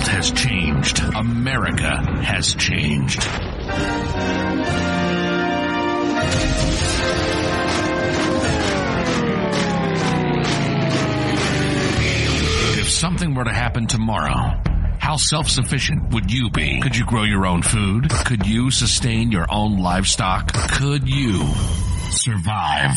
world has changed. America has changed. If something were to happen tomorrow, how self-sufficient would you be? Could you grow your own food? Could you sustain your own livestock? Could you survive?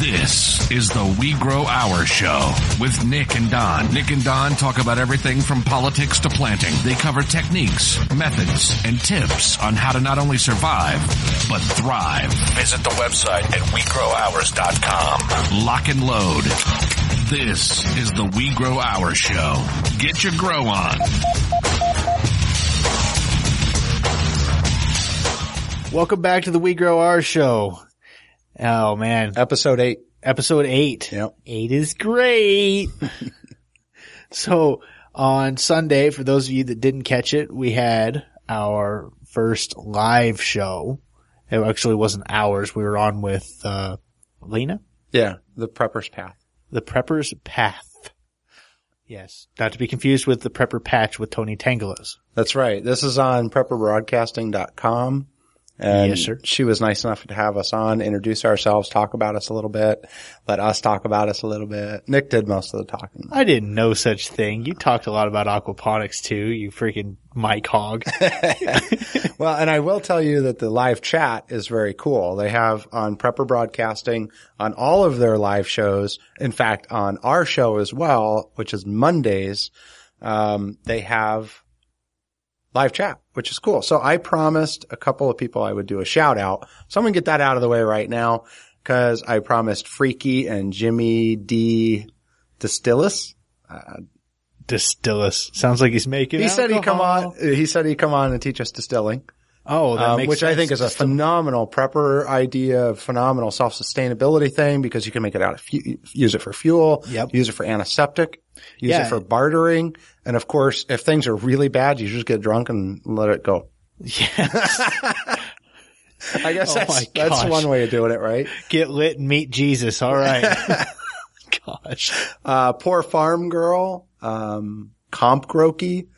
This is the We Grow Our Show with Nick and Don. Nick and Don talk about everything from politics to planting. They cover techniques, methods, and tips on how to not only survive, but thrive. Visit the website at WeGrowOurs.com. Lock and load. This is the We Grow Our Show. Get your grow on. Welcome back to the We Grow Our show. Oh man, Episode eight. episode eight. Yep. Eight is great. so on Sunday, for those of you that didn't catch it, we had our first live show. It actually wasn't ours. We were on with, uh, Lena, Yeah. The Prepper's Path. the Prepper's Path. Yes. Not to be confused with the Prepper Patch with Tony Tangalos. That's right. This is on prepperbroadcasting.com. And Yes, sir. she was nice enough to have us on, introduce ourselves, talk about us a little bit, let us talk about us a little bit. Nick did most of the talking. I didn't know such thing. You talked a lot about aquaponics too, you freaking mic Hog. Well, and I will tell you that the live chat is very cool. They have on Prepper Broadcasting on all of their live shows. In fact, on our show as well, which is Mondays, um, they have live chat, which is cool. So I promised a couple of people I would do a shout out. So I'm going to get that out of the way right now because I promised Freaky and Jimmy D. Distillis. Uh, Distillus. Sounds like he's making He said he'd come on, he said he'd come on and teach us distilling. Oh, that Um, which I think is a phenomenal prepper idea, phenomenal self-sustainability thing because you can make it out of, fu- use it for fuel, Yep. use it for antiseptic, use Yeah. it for bartering. And of course, if things are really bad, you just get drunk and let it go. Yes. I guess Oh that's, that's one way of doing it, right? Get lit and meet Jesus. All right. Gosh. Uh, poor farm girl, um, comp grokey.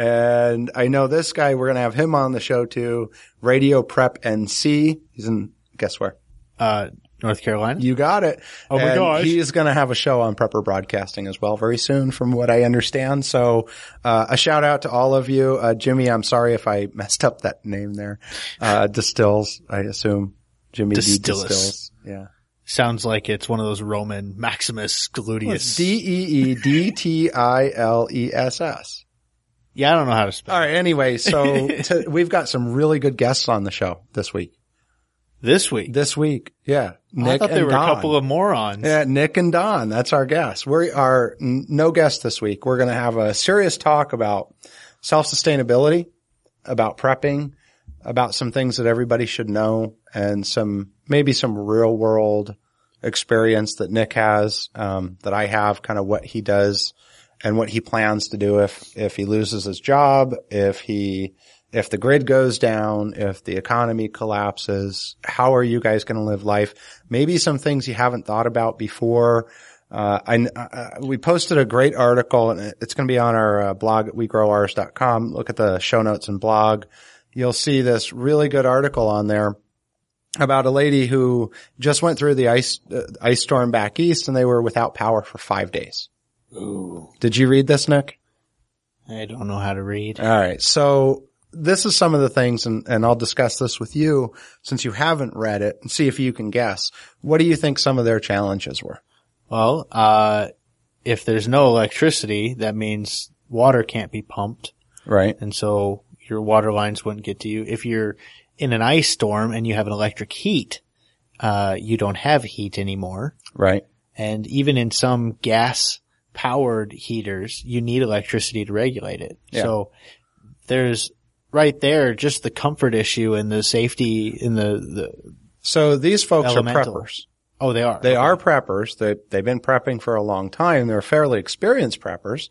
And I know this guy, we're going to have him on the show too. Radio Prep NC. He's in, guess where? Uh, North Carolina. You got it. Oh my And gosh. He's going to have a show on Prepper Broadcasting as well very soon from what I understand. So, uh, a shout out to all of you. Uh, Jimmy, I'm sorry if I messed up that name there. Uh, Distills, I assume. Jimmy D. Distills. Yeah. Sounds like it's one of those Roman Maximus Gluteus. D-E-E-D-T-I-L-E-S-S. Yeah, I don't know how to spell. All right. Anyway, so to, we've got some really good guests on the show this week. This week. This week. Yeah. I thought there were Don. a couple of morons. Yeah, Nick and Don. That's our guest. We are n- no guest this week. We're going to have a serious talk about self-sustainability, about prepping, about some things that everybody should know and some, maybe some real world experience that Nick has, um, that I have kind of what he does and what he plans to do if, if he loses his job, if he, if the grid goes down, if the economy collapses, how are you guys going to live life? Maybe some things you haven't thought about before. Uh, I, uh, we posted a great article and it's going to be on our uh, blog at wegrowours.com. Look at the show notes and blog. You'll see this really good article on there about a lady who just went through the ice, uh, ice storm back east and they were without power for five days. Ooh. Did you read this, Nick? I don't know how to read. All right. So this is some of the things and, and I'll discuss this with you since you haven't read it and see if you can guess. What do you think some of their challenges were? Well, uh, if there's no electricity, that means water can't be pumped. Right. And so your water lines wouldn't get to you. If you're in an ice storm and you have an electric heat, uh, you don't have heat anymore. Right. And even in some gas powered heaters, you need electricity to regulate it. Yeah. So there's right there just the comfort issue and the safety in the, the So these folks Elemental. are preppers. oh, they are. They are preppers. They, they've been prepping for a long time. They're fairly experienced preppers.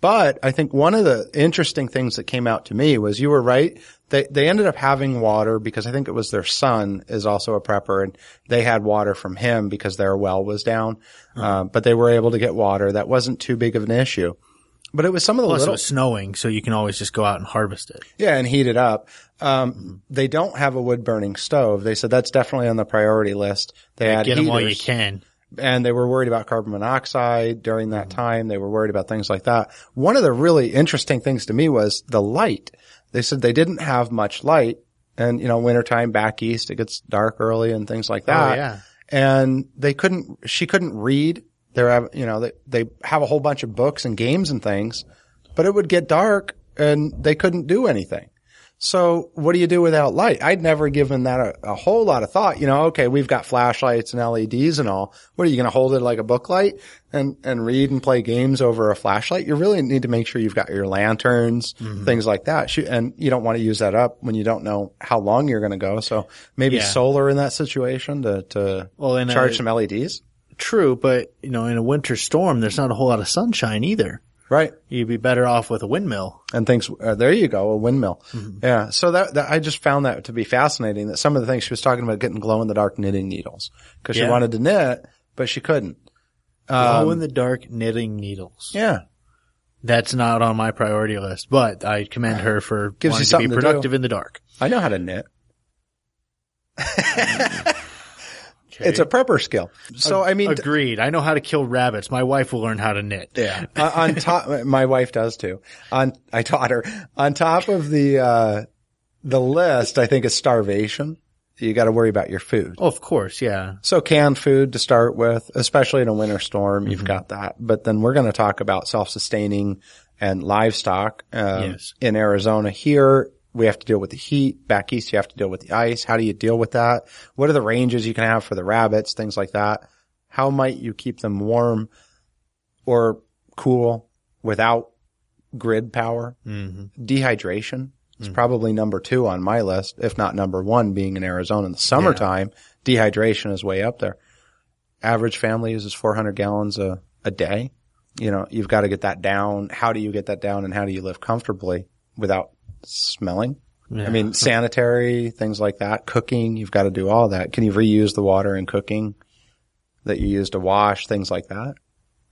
But I think one of the interesting things that came out to me was you were right. They, they ended up having water because I think it was their son is also a prepper and they had water from him because their well was down. Uh, but they were able to get water. That wasn't too big of an issue. But it was some of the Plus, it little, was snowing, so you can always just go out and harvest it. yeah, and heat it up. Um, they don't have a wood burning stove. They said that's definitely on the priority list. They had Get them while you can. and they were worried about carbon monoxide during that time. They were worried about things like that. One of the really interesting things to me was the light. They said they didn't have much light and, you know, wintertime back east, it gets dark early and things like oh, that. oh yeah. And they couldn't, she couldn't read. They're, you know, they, they have a whole bunch of books and games and things, but it would get dark and they couldn't do anything. So what do you do without light? I'd never given that a, a whole lot of thought. You know, okay, we've got flashlights and LEDs and all. What are you going to hold it like a book light and, and read and play games over a flashlight? You really need to make sure you've got your lanterns, mm-hmm. things like that. And you don't want to use that up when you don't know how long you're going to go. So maybe Yeah. solar in that situation to, to Well, charge some LEDs. True, but you know, in a winter storm, there's not a whole lot of sunshine either. Right. You'd be better off with a windmill. and things. Uh, there you go, a windmill. Mm-hmm. Yeah. So that, that I just found that to be fascinating. That some of the things she was talking about getting glow in the dark knitting needles because she wanted to knit, but she couldn't. Glow in the dark knitting needles. Yeah. That's not on my priority list, but I commend her for Gives you wanting to something be to do. productive in the dark. I know how to knit. It's a prepper skill. So I mean, Agreed. I know how to kill rabbits. My wife will learn how to knit. Yeah. on on top, my wife does too. On, I taught her on top of the, uh, the list, I think is starvation. You got to worry about your food. Oh, of course, yeah. So canned food to start with, especially in a winter storm, Mm-hmm. you've got that. But then we're going to talk about self-sustaining and livestock. Um, Yes. In Arizona here, we have to deal with the heat. Back east, you have to deal with the ice. How do you deal with that? What are the ranges you can have for the rabbits? Things like that. How might you keep them warm or cool without grid power? Mm-hmm. Dehydration is probably number two on my list, if not number one, being in Arizona in the summertime. Dehydration is way up there. Average family uses 400 gallons a, a day. You know, you've got to get that down. How do you get that down and how do you live comfortably without smelling? I mean, sanitary, things like that, cooking, you've got to do all that. Can you reuse the water in cooking that you use to wash, things like that?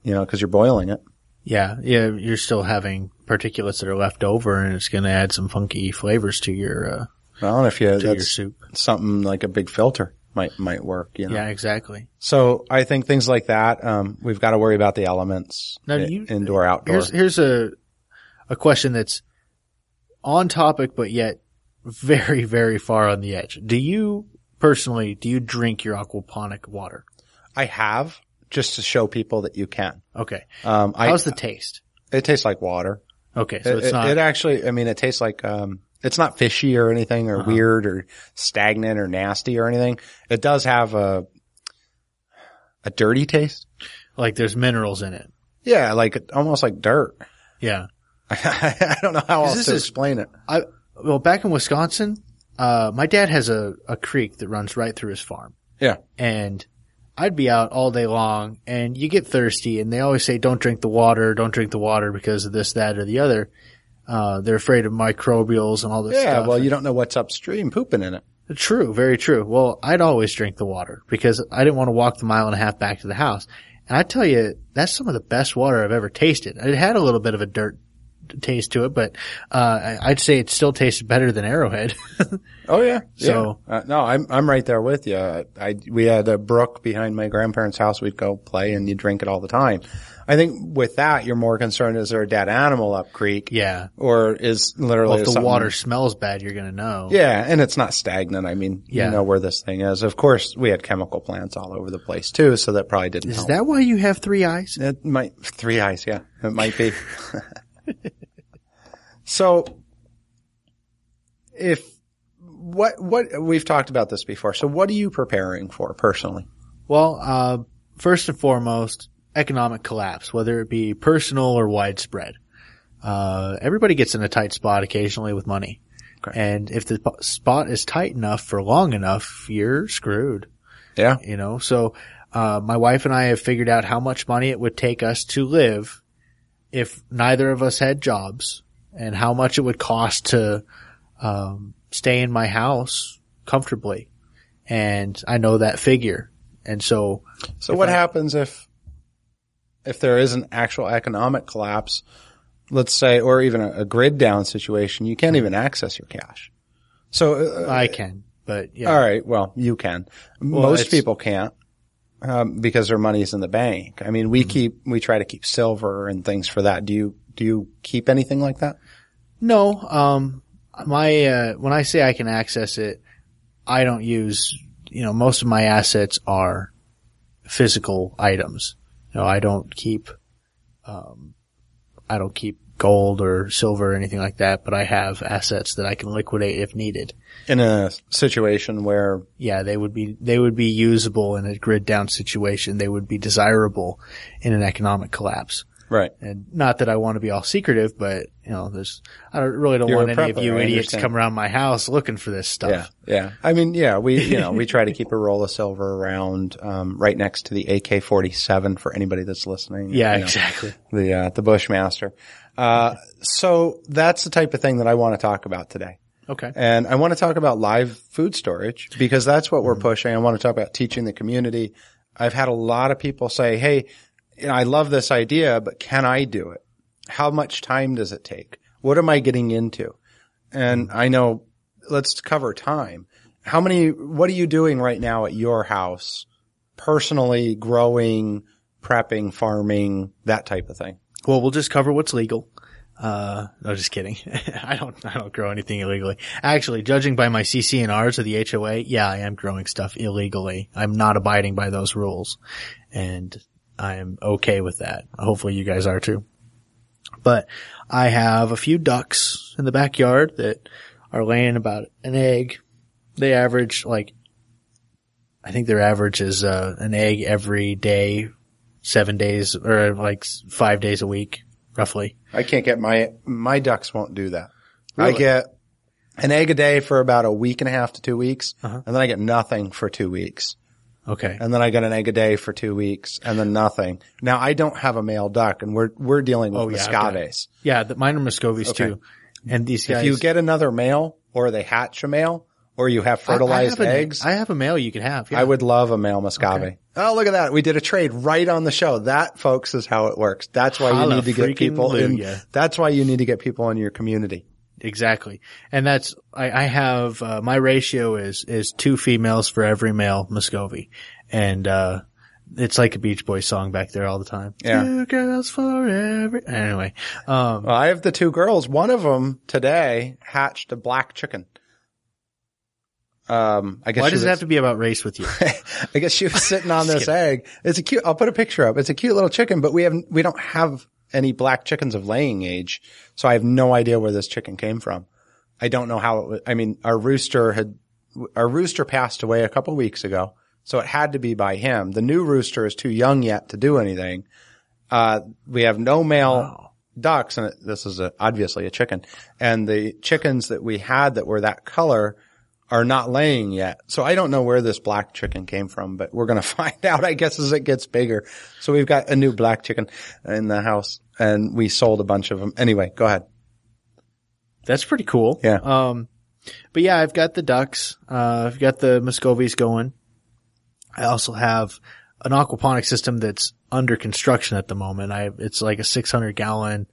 You know, cause you're boiling it. Yeah, yeah, you're still having particulates that are left over and it's going to add some funky flavors to your, uh, Well, if you, to your soup. something like a big filter might, might work, you know. Yeah, exactly. So I think things like that, um, we've got to worry about the elements, Now, you- indoor, outdoor. Here's, here's a, a question that's on topic, but yet very, very far on the edge. Do you personally, do you drink your aquaponic water? I have just to show people that you can. Okay. Um, I, How's the taste? it tastes like water. Okay. So It, it's not, it actually, I mean, it tastes like, um, it's not fishy or anything Uh-huh. or weird or stagnant or nasty or anything. It does have a, a dirty taste. like there's minerals in it. Yeah. Like almost like dirt. Yeah. I don't know how else to explain it. I, well, back in Wisconsin, uh, my dad has a, a creek that runs right through his farm. Yeah. and I'd be out all day long and you get thirsty and they always say don't drink the water, don't drink the water because of this, that, or the other. Uh, they're afraid of microbials and all this Yeah. stuff. Well, you don't know what's upstream pooping in it. True, very true. Well, I'd always drink the water because I didn't want to walk the mile and a half back to the house. And I tell you, that's some of the best water I've ever tasted. It had a little bit of a dirt taste to it, but, uh, I'd say it still tastes better than Arrowhead. Oh yeah. So- yeah. Uh, no, I'm I'm right there with you. I we had a brook behind my grandparents' house. We'd go play, and you drink it all the time. I think with that, you're more concerned: is there a dead animal up creek? yeah. Or is literally Well, if the something- water smells bad, you're going to know. Yeah, and it's not stagnant. I mean, Yeah. you know where this thing is. Of course, we had chemical plants all over the place too, so that probably didn't Is help. that why you have three eyes? It might three eyes, yeah. It might be. so if what what we've talked about this before. So what are you preparing for personally? Well, uh, first and foremost, economic collapse, whether it be personal or widespread. Uh, everybody gets in a tight spot occasionally with money. And if the spot is tight enough for long enough, you're screwed, Yeah. you know? So, uh, my wife and I have figured out how much money it would take us to live if neither of us had jobs and how much it would cost to, um, stay in my house comfortably. And I know that figure. And so So what I- happens if if there is an actual economic collapse? let's say, or even a, a grid down situation, you can't even access your cash. So, uh, I can, but yeah. all right, well, you can. Most people can't. Um, because their money is in the bank. I mean, we Mm-hmm. keep, we try to keep silver and things for that. Do you, do you keep anything like that? No, um, my, uh, when I say I can access it, I don't use, you know, most of my assets are physical items. You know, I don't keep, um, I don't keep gold or silver or anything like that, but I have assets that I can liquidate if needed. In a situation where, Yeah, they would be, they would be usable in a grid down situation. They would be desirable in an economic collapse. right. And not that I want to be all secretive, but you know, there's, I don't, really don't You're want any of you idiots to come around my house looking for this stuff. Yeah, yeah. I mean, yeah, we you know we try to keep a roll of silver around um, right next to the AK forty seven for anybody that's listening. Yeah, You know, exactly. The uh, the Bushmaster. Uh, so that's the type of thing that I want to talk about today. Okay. And I want to talk about live food storage because that's what we're mm-hmm. pushing. I want to talk about teaching the community. I've had a lot of people say, Hey, you know, I love this idea, but can I do it? How much time does it take? What am I getting into? And mm-hmm. I know, let's cover time. How many, what are you doing right now at your house? Personally growing, prepping, farming, that type of thing. Well, we'll just cover what's legal. Uh, no, just kidding. I don't, I don't grow anything illegally. Actually, judging by my CC&Rs of the HOA, yeah, I am growing stuff illegally. I'm not abiding by those rules and I am okay with that. Hopefully you guys are too. But I have a few ducks in the backyard that are laying about an egg. They average like, I think their average is, uh, an egg every day, seven days or like five days a week, roughly. I can't get my, my ducks won't do that. I get an egg a day for about a week and a half to two weeks. Uh-huh. And then I get nothing for two weeks. Okay. And then I get an egg a day for two weeks and then nothing. Now I don't have a male duck and we're, we're dealing with Oh, yeah, got Muscovies. Yeah, the, mine are Muscovies Okay. too. And these guys. If you get another male or they hatch a male or you have I- I fertilized have eggs, I have a male you could have. Yeah. I would love a male Muscovy. Okay. Oh, look at that. We did a trade right on the show. That folks is how it works. That's why you need to get people in. That's why you need to get people in your community. Exactly. And that's, I, I have, uh, my ratio is, is two females for every male Muscovy. And, uh, it's like a Beach Boys song back there all the time. Yeah. Two girls for every, anyway. Um, Well, I have the two girls. One of them today hatched a black chicken. Um, I guess why does it have to be about race with you? I guess she was sitting on this egg. It's a cute, I'll put a picture up. It's a cute little chicken, but we have, we don't have any black chickens of laying age. So I have no idea where this chicken came from. I don't know how it was. I mean, our rooster had, our rooster passed away a couple weeks ago. So it had to be by him. The new rooster is too young yet to do anything. Uh, we have no male ducks and it, this is a, obviously a chicken and the chickens that we had that were that color are not laying yet. So I don't know where this black chicken came from, but we're going to find out, I guess, as it gets bigger. So we've got a new black chicken in the house and we sold a bunch of them. Anyway, go ahead. That's pretty cool. Yeah. Um, but yeah, I've got the ducks. Uh, I've got the Muscovies going. I also have an aquaponic system that's under construction at the moment. I, it's like a 600 gallon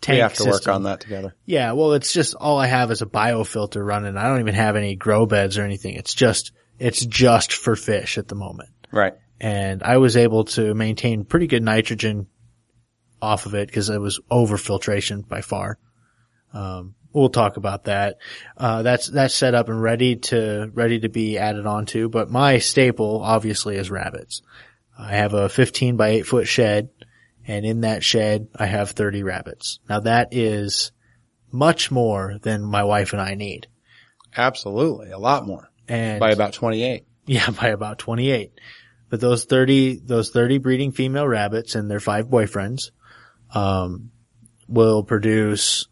tank we have to work on that together. Yeah. Well, it's just all I have is a biofilter running. I don't even have any grow beds or anything. It's just, it's just for fish at the moment. Right. And I was able to maintain pretty good nitrogen off of it because it was over filtration by far. Um, we'll talk about that. Uh, that's, that's set up and ready to, ready to be added onto, but my staple obviously is rabbits. I have a 15 by 8 foot shed and in that shed I have 30 rabbits. Now that is much more than my wife and I need. Absolutely. A lot more And by about 28. yeah, by about 28. But those 30, those 30 breeding female rabbits and their five boyfriends, um, will produce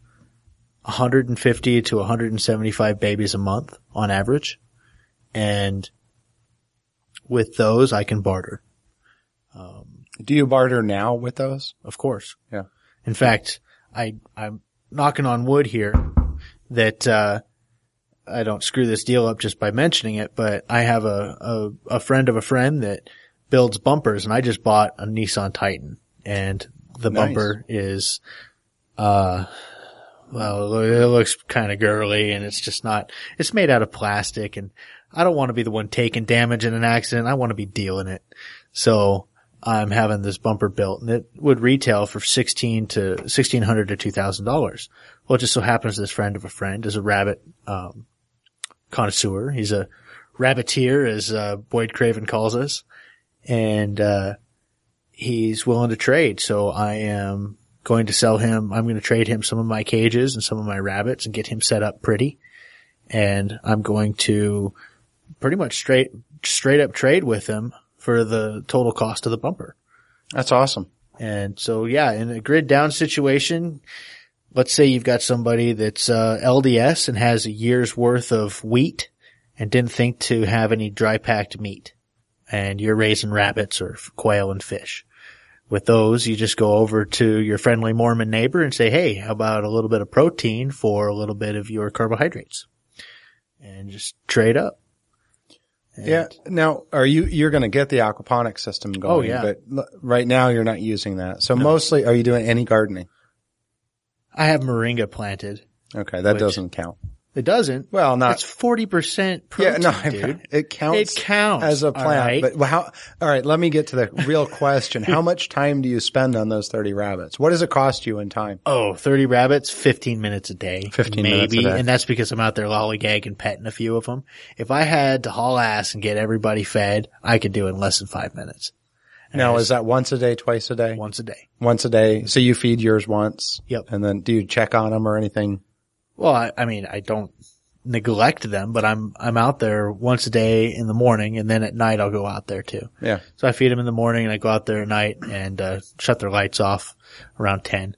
150 to 175 babies a month on average. And with those, I can barter, Do you barter now with those? of course. Yeah. In fact, I, I'm knocking on wood here that, uh, I don't screw this deal up just by mentioning it, but I have a, a, a friend of a friend that builds bumpers and I just bought a Nissan Titan and the Nice. bumper is Uh, well, it looks kind of girly and it's just not, it's made out of plastic and I don't want to be the one taking damage in an accident. I want to be dealing it. So I'm having this bumper built and it would retail for 16 to 1600 to $2,000. Well, it just so happens this friend of a friend is a rabbit, um, connoisseur. He's a rabbiteer as, uh, Boyd Craven calls us. And, uh, he's willing to trade. So I am going to sell him. I'm going to trade him some of my cages and some of my rabbits and get him set up pretty. And I'm going to pretty much straight, straight up trade with him for the total cost of the bumper. That's awesome. And so, yeah, in a grid down situation, let's say you've got somebody that's uh, LDS and has a year's worth of wheat and didn't think to have any dry packed meat, and you're raising rabbits or quail and fish. With those, you just go over to your friendly Mormon neighbor and say, "Hey, how about a little bit of protein for a little bit of your carbohydrates?" And just trade up. And- Yeah. Now, are you, you're going to get the aquaponics system oh, going? Oh, yeah. But l- right now you're not using that. So mostly, are you doing any gardening? I have moringa planted. Okay. That Which- doesn't count. It doesn't. Well, not, It's forty percent protein, yeah, no, dude. it counts. It counts as a plant. right? But how, all right, let me get to the real question. How much time do you spend on those 30 rabbits? What does it cost you in time? Oh, 30 rabbits, 15 minutes a day. 15 maybe. minutes a day. And that's because I'm out there lollygagging, petting a few of them. If I had to haul ass and get everybody fed, I could do it in less than five minutes. And Now, is that once a day, twice a day? once a day? Once a day. So you feed yours once. Yep. And then do you check on them or anything? Well, I, I mean, I don't neglect them, but I'm, I'm out there once a day in the morning and then at night I'll go out there too. Yeah. So I feed them in the morning and I go out there at night and, uh, shut their lights off around 10.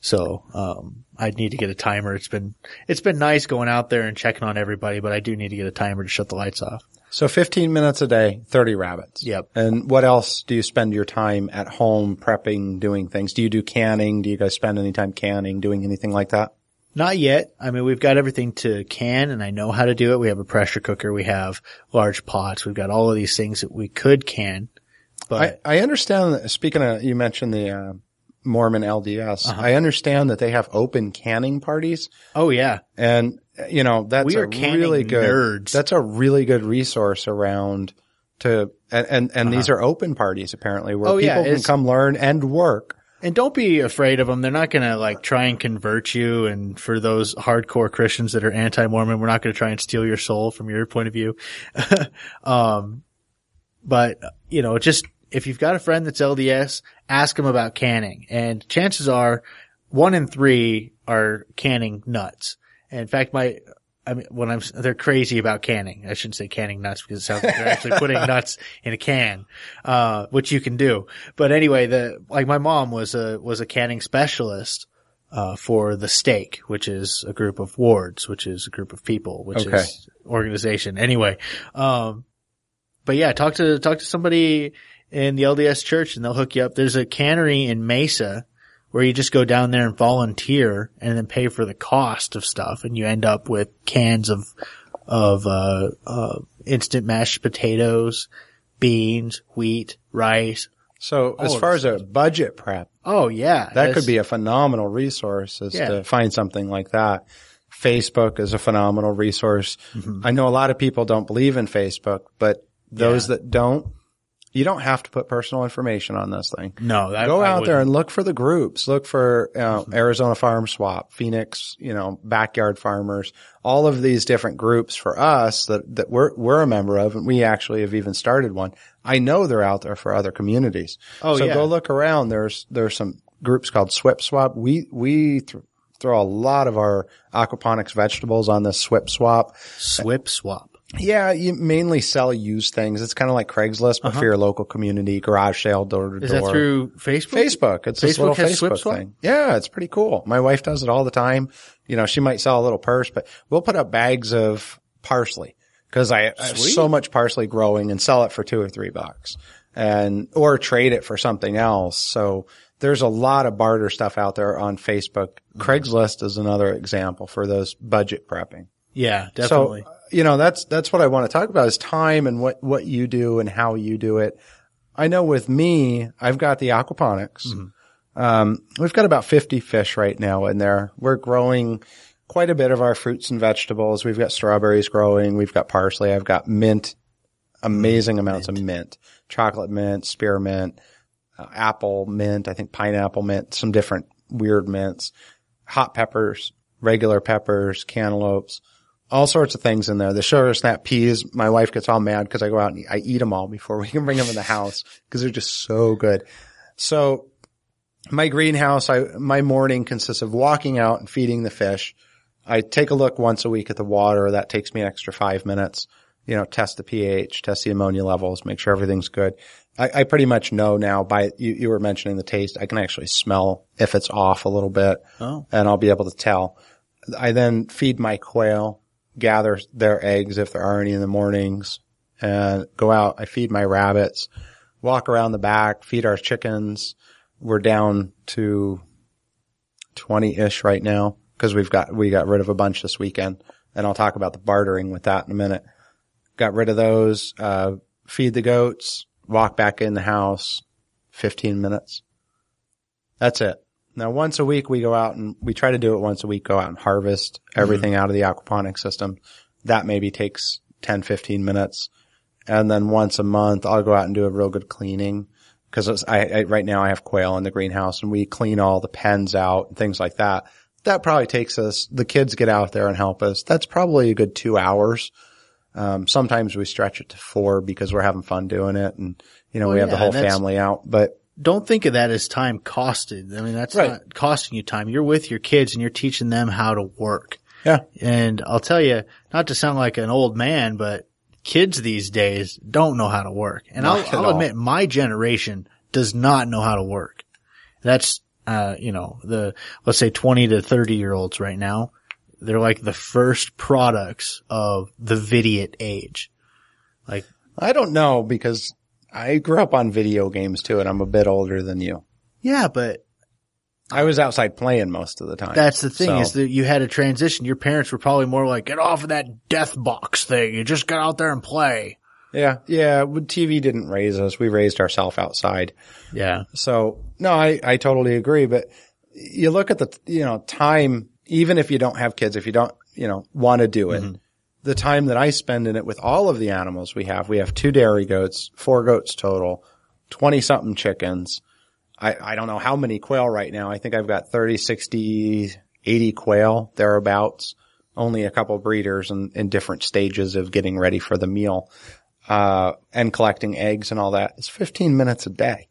So, um, I need to get a timer. It's been, it's been nice going out there and checking on everybody, but I do need to get a timer to shut the lights off. So 15 minutes a day, 30 rabbits. Yep. And what else do you spend your time at home prepping, doing things? Do you do canning? Do you guys spend any time canning, doing anything like that? Not yet. I mean, we've got everything to can and I know how to do it. We have a pressure cooker. We have large pots. We've got all of these things that we could can, but I, I understand that, speaking of, you mentioned the, uh, Mormon LDS. Uh-huh. I understand that they have open canning parties oh yeah, and, you know, that's We are a really good, nerds. that's a really good resource around to, and, and, and these are open parties apparently where Uh-huh. Oh, yeah, people can come learn and work. And don't be afraid of them. They're not going to like try and convert you. And for those hardcore Christians that are anti-Mormon, we're not going to try and steal your soul from your point of view. um, but you know, just if you've got a friend that's LDS, ask them about canning. And chances are one in three are canning nuts. And in fact, my, I mean, when I'm, they're crazy about canning. I shouldn't say canning nuts because it sounds like they're actually putting nuts in a can, uh, which you can do. But anyway, the, like my mom was a, was a canning specialist, uh, for the stake, which is a group of wards, which is a group of people, which Okay. is organization. Anyway, um, but yeah, talk to, talk to somebody in the LDS church and they'll hook you up. There's a cannery in Mesa where you just go down there and volunteer and then pay for the cost of stuff and you end up with cans of, of, uh, uh, instant mashed potatoes, beans, wheat, rice. So as far as a budget prep, Oh yeah. that could be a phenomenal resource is Yeah. to find something like that. Facebook is a phenomenal resource. Mm-hmm. I know a lot of people don't believe in Facebook, but those Yeah. that don't, you don't have to put personal information on this thing. no, that, Go I out there wouldn't. and look for the groups. Look for uh, Mm-hmm. Arizona Farm Swap, Phoenix, you know, backyard farmers, all of these different groups for us that, that we're, we're a member of. And we actually have even started one. I know they're out there for other communities. Oh, so yeah. go look around. There's, there's some groups called Swip Swap. We, we th- throw a lot of our aquaponics vegetables on this Swip Swap. Swip swap. Yeah, you mainly sell used things. It's kind of like Craigslist, but for your local community, garage sale, door to Uh-huh. Is that through Facebook? Facebook. It's this Facebook little has Swip Facebook Swap? thing. Yeah, it's pretty cool. My wife does it all the time. You know, she might sell a little purse, but we'll put up bags of parsley because I, I have so much parsley growing and sell it for two or three bucks and, or trade it for something else. So there's a lot of barter stuff out there on Facebook. Mm-hmm. Craigslist is another example for those budget prepping. Yeah, definitely. So, you know, that's, that's what I want to talk about is time and what, what you do and how you do it. I know with me, I've got the aquaponics. Mm-hmm. Um, we've got about 50 fish right now in there. We're growing quite a bit of our fruits and vegetables. We've got strawberries growing. We've got parsley. I've got mint, amazing amounts of mint, chocolate mint, spearmint, uh, apple mint, I think pineapple mint, some different weird mints, hot peppers, regular peppers, cantaloupes, all sorts of things in there. The sugar snap peas, my wife gets all mad because I go out and I eat them all before we can bring them in the house because they're just so good. So my greenhouse, I, my morning consists of walking out and feeding the fish. I take a look once a week at the water. That takes me an extra five minutes. You know, test the pH, test the ammonia levels, make sure everything's good. I, I pretty much know now by, you, you were mentioning the taste. I can actually smell if it's off a little bit Oh. and I'll be able to tell. I then feed my quail, gather their eggs if there are any in the mornings and go out. I feed my rabbits, walk around the back, feed our chickens. We're down to 20-ish right now because we've got, we got rid of a bunch this weekend and I'll talk about the bartering with that in a minute. Got rid of those, uh, feed the goats, walk back in the house, 15 minutes. That's it. Now, once a week we go out and we try to do it once a week, go out and harvest everything out of the aquaponics system. That maybe takes 10, 15 minutes. And then once a month, I'll go out and do a real good cleaning because I, I, right now I have quail in the greenhouse and we clean all the pens out and things like that. That probably takes us, the kids get out there and help us. That's probably a good two hours. Um, sometimes we stretch it to four because we're having fun doing it and, you know, Well, we have the whole family out, but Don't think of that as time costed. I mean, that's Right. not costing you time. You're with your kids and you're teaching them how to work. yeah, And I'll tell you, not to sound like an old man, but kids these days don't know how to work. And Not I'll, I'll admit my generation does not know how to work. That's, uh, you know, the, let's say 20 to 30 year olds right now. They're like the first products of the vidiot age. Like, I don't know because I grew up on video games too and I'm a bit older than you. yeah, but I was outside playing most of the time. That's the thing So- is that you had a transition. Your parents were probably more like, get off of that death box thing. You just get out there and play. yeah, yeah. TV didn't raise us. We raised ourselves outside. Yeah. So no, I, I totally agree. But you look at the, you know, time, even if you don't have kids, if you don't, you know, want to do it, mm-hmm. The time that I spend in it with all of the animals we have, we have two dairy goats, four goats total, 20 something chickens. I, I don't know how many quail right now. I think I've got 30, 60, 80 quail thereabouts, only a couple breeders and in different stages of getting ready for the meal, uh, and collecting eggs and all that. It's 15 minutes a day.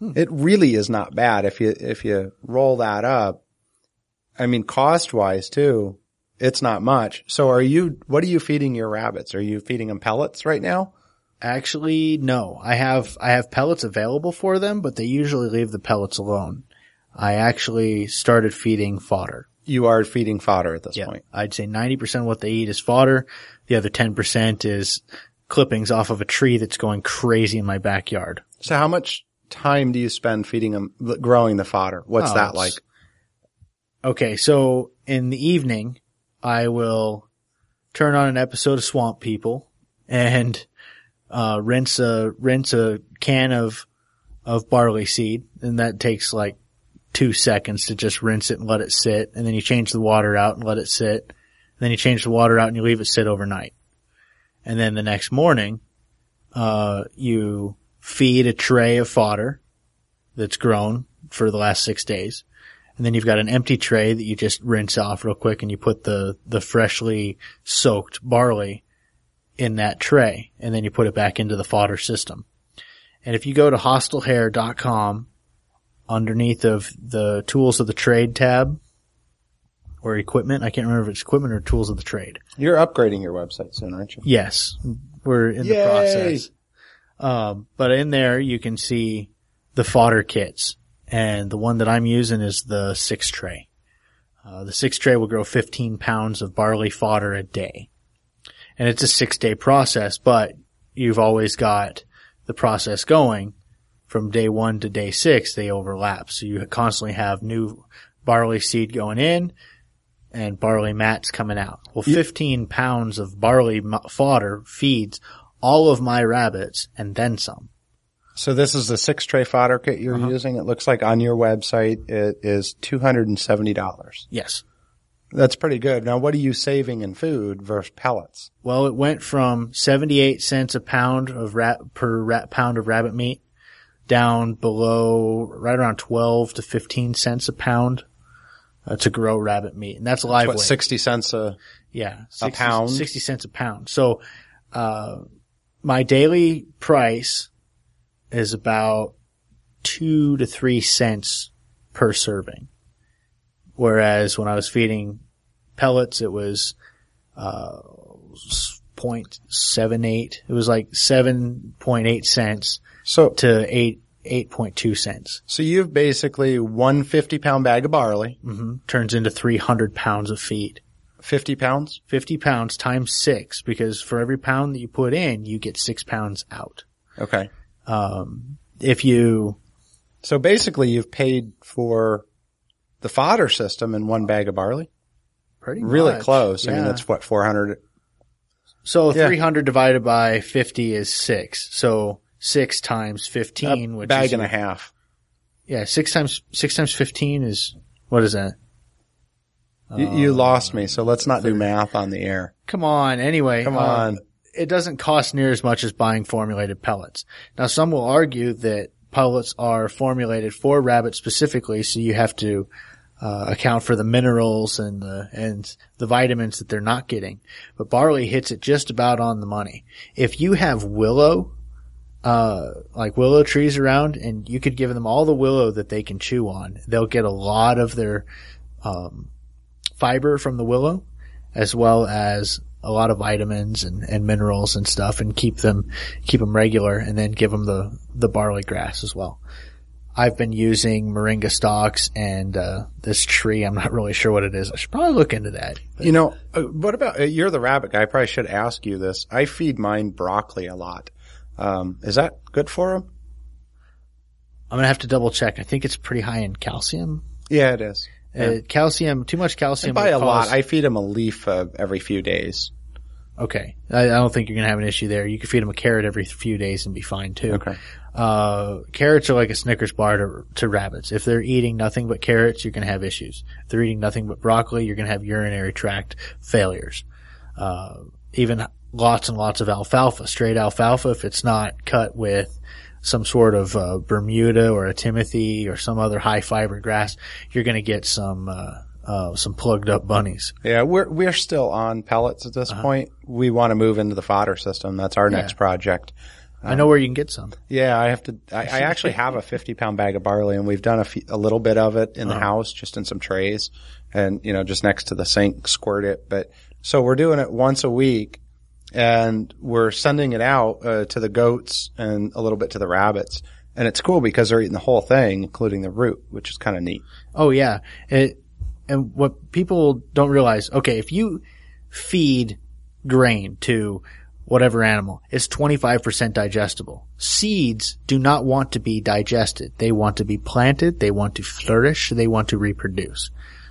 It really is not bad if you, if you roll that up. I mean, cost wise too, it's not much. So are you, what are you feeding your rabbits? Are you feeding them pellets right now? Actually, no. I have, I have pellets available for them, but they usually leave the pellets alone. I actually started feeding fodder. You are feeding fodder at this Yeah. point. I'd say 90% of what they eat is fodder. The other 10% is clippings off of a tree that's going crazy in my backyard. So how much time do you spend feeding them, growing the fodder? What's Oh, that like? Okay, so in the evening, I will turn on an episode of Swamp People and uh, rinse a rinse a can of of barley seed, and that takes like two seconds to just rinse it and let it sit, and then you change the water out and let it sit, and then you change the water out and you leave it sit overnight, and then the next morning, uh, you feed a tray of fodder that's grown for the last six days. And then you've got an empty tray that you just rinse off real quick and you put the, the freshly soaked barley in that tray and then you put it back into the fodder system. And if you go to hostilehare.com underneath of the tools of the trade tab or equipment, I can't remember if it's equipment or tools of the trade. You're upgrading your website soon, aren't you? Yes, we're in Yay! the process. Um, but in there you can see the fodder kits, and the one that I'm using is the six tray. Uh, the six tray will grow 15 pounds of barley fodder a day, and it's a six day process. But you've always got the process going from day one to day six. They overlap, so you constantly have new barley seed going in and barley mats coming out. Well, 15 pounds of barley fodder feeds all of my rabbits and then some. So this is the six tray fodder kit you're Uh-huh. using. It looks like on your website it is two hundred and seventy dollars. Yes. That's pretty good. Now, what are you saving in food versus pellets? Well, it went from 78 cents a pound of rat per rat pound of rabbit meat down below right around 12 to 15 cents a pound uh, to grow rabbit meat. And that's live What weight. sixty cents a? Yeah. 60, pound? 60 cents a pound. So, uh, my daily price is about two to three cents per serving. Whereas when I was feeding pellets, it was, uh, 0.78. It was like 7.8 cents So to 8, 8.2 cents. so you've basically one 50 pound bag of barley, hmm Turns into 300 pounds of feed. fifty pounds. 50 pounds times six because for every pound that you put in, you get six pounds out. Okay. Um, if you, So basically, you've paid for the fodder system in one bag of barley. pretty Really much, close. I mean, that's what four hundred. so yeah. 300 divided by 50 is six. So six times 15, which bag is, and a half. yeah, six times, six times 15 is, what is that? You, you lost me, so let's not do math on the air. Come on. Anyway, Come uh, on. It doesn't cost near as much as buying formulated pellets. Now, some will argue that pellets are formulated for rabbits specifically, so you have to uh, account for the minerals and the and the vitamins that they're not getting. But barley hits it just about on the money. If you have willow, uh, like willow trees around, and you could give them all the willow that they can chew on, they'll get a lot of their um, fiber from the willow, as well as a lot of vitamins and, and minerals and stuff, and keep them keep them regular, and then give them the the barley grass as well. I've been using moringa stalks and uh, this tree. I'm not really sure what it is. I should probably look into that. You know, uh, what about uh, you're the rabbit guy? I probably should ask you this. I feed mine broccoli a lot. Um, is that good for them? I'm gonna have to double check. I think it's pretty high in calcium. Yeah, it is. Uh, calcium, too much calcium. By a will lot. I feed them a leaf uh, every few days. okay, I, I don't think you're gonna have an issue there. You can feed them a carrot every few days and be fine too. Okay. Uh, carrots are like a Snickers bar to, to rabbits. If they're eating nothing but carrots, you're going to have issues. If they're eating nothing but broccoli, you're going to have urinary tract failures. Uh, even lots and lots of alfalfa, straight alfalfa, if it's not cut with some sort of uh, Bermuda or a Timothy or some other high fiber grass, you're going to get some uh, uh, some plugged up bunnies. Yeah, we're we're still on pellets at this point. We want to move into the fodder system. That's our next project. I know where you can get some. Yeah, I have to. I, I actually have a 50 pound bag of barley, and we've done a, a little bit of it in the house, just in some trays, and you know, just next to the sink, squirt it. But so we're doing it once a week, and we're sending it out uh, to the goats and a little bit to the rabbits, and it's cool because they're eating the whole thing, including the root, which is kind of neat. Oh yeah. It, and what people don't realize, okay, if you feed grain to whatever animal, it's 25% digestible. Seeds do not want to be digested. They want to be planted. They want to flourish. They want to reproduce.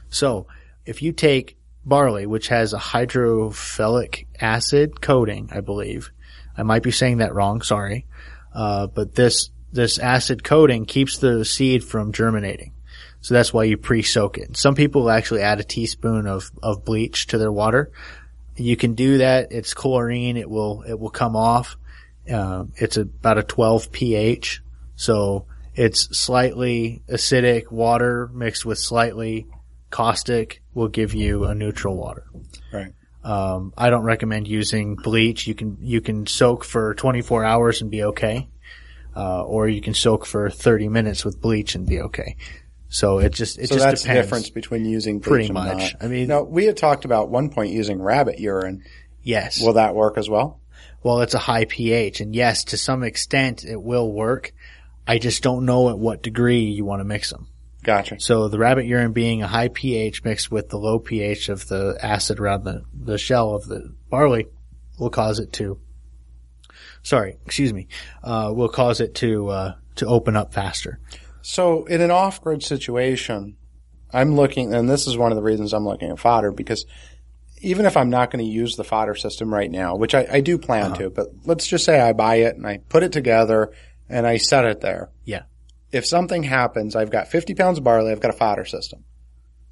So if you take barley, which has a hydrophilic acid coating, I believe, I might be saying that wrong. Sorry. Uh, but this, this acid coating keeps the seed from germinating. So that's why you pre-soak it. Some people will actually add a teaspoon of, of bleach to their water. You can do that. It's chlorine. It will, it will come off. Uh, it's about a 12 pH. So it's slightly acidic water mixed with slightly caustic will give you a neutral water. Right. Um, I don't recommend using bleach. You can, you can soak for 24 hours and be okay. Uh, or you can soak for 30 minutes with bleach and be okay. So it just, it So just that's depends. the difference between using bleach Pretty and much. not. I mean- no, we had talked about one point using rabbit urine. Yes. Will that work as well? well, it's a high pH and yes, to some extent it will work. I just don't know at what degree you want to mix them. Gotcha. So the rabbit urine being a high pH mixed with the low pH of the acid around the, the shell of the barley will cause it to, sorry, excuse me, uh, will cause it to, uh, to open up faster. So in an off-grid situation, I'm looking, and this is one of the reasons I'm looking at fodder because even if I'm not going to use the fodder system right now, which I, I do plan to, but let's just say I buy it and I put it together and I set it there. Yeah. If something happens, I've got 50 pounds of barley, I've got a fodder system.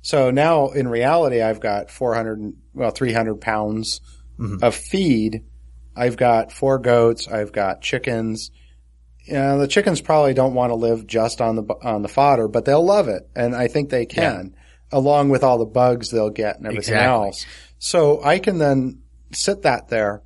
So now in reality, I've got 400, well, 300 pounds mm-hmm. of feed. I've got four goats. I've got chickens. You know, the chickens probably don't want to live just on the, on the fodder, but they'll love it. And I think they can along with all the bugs they'll get and everything Exactly. else. So I can then sit that there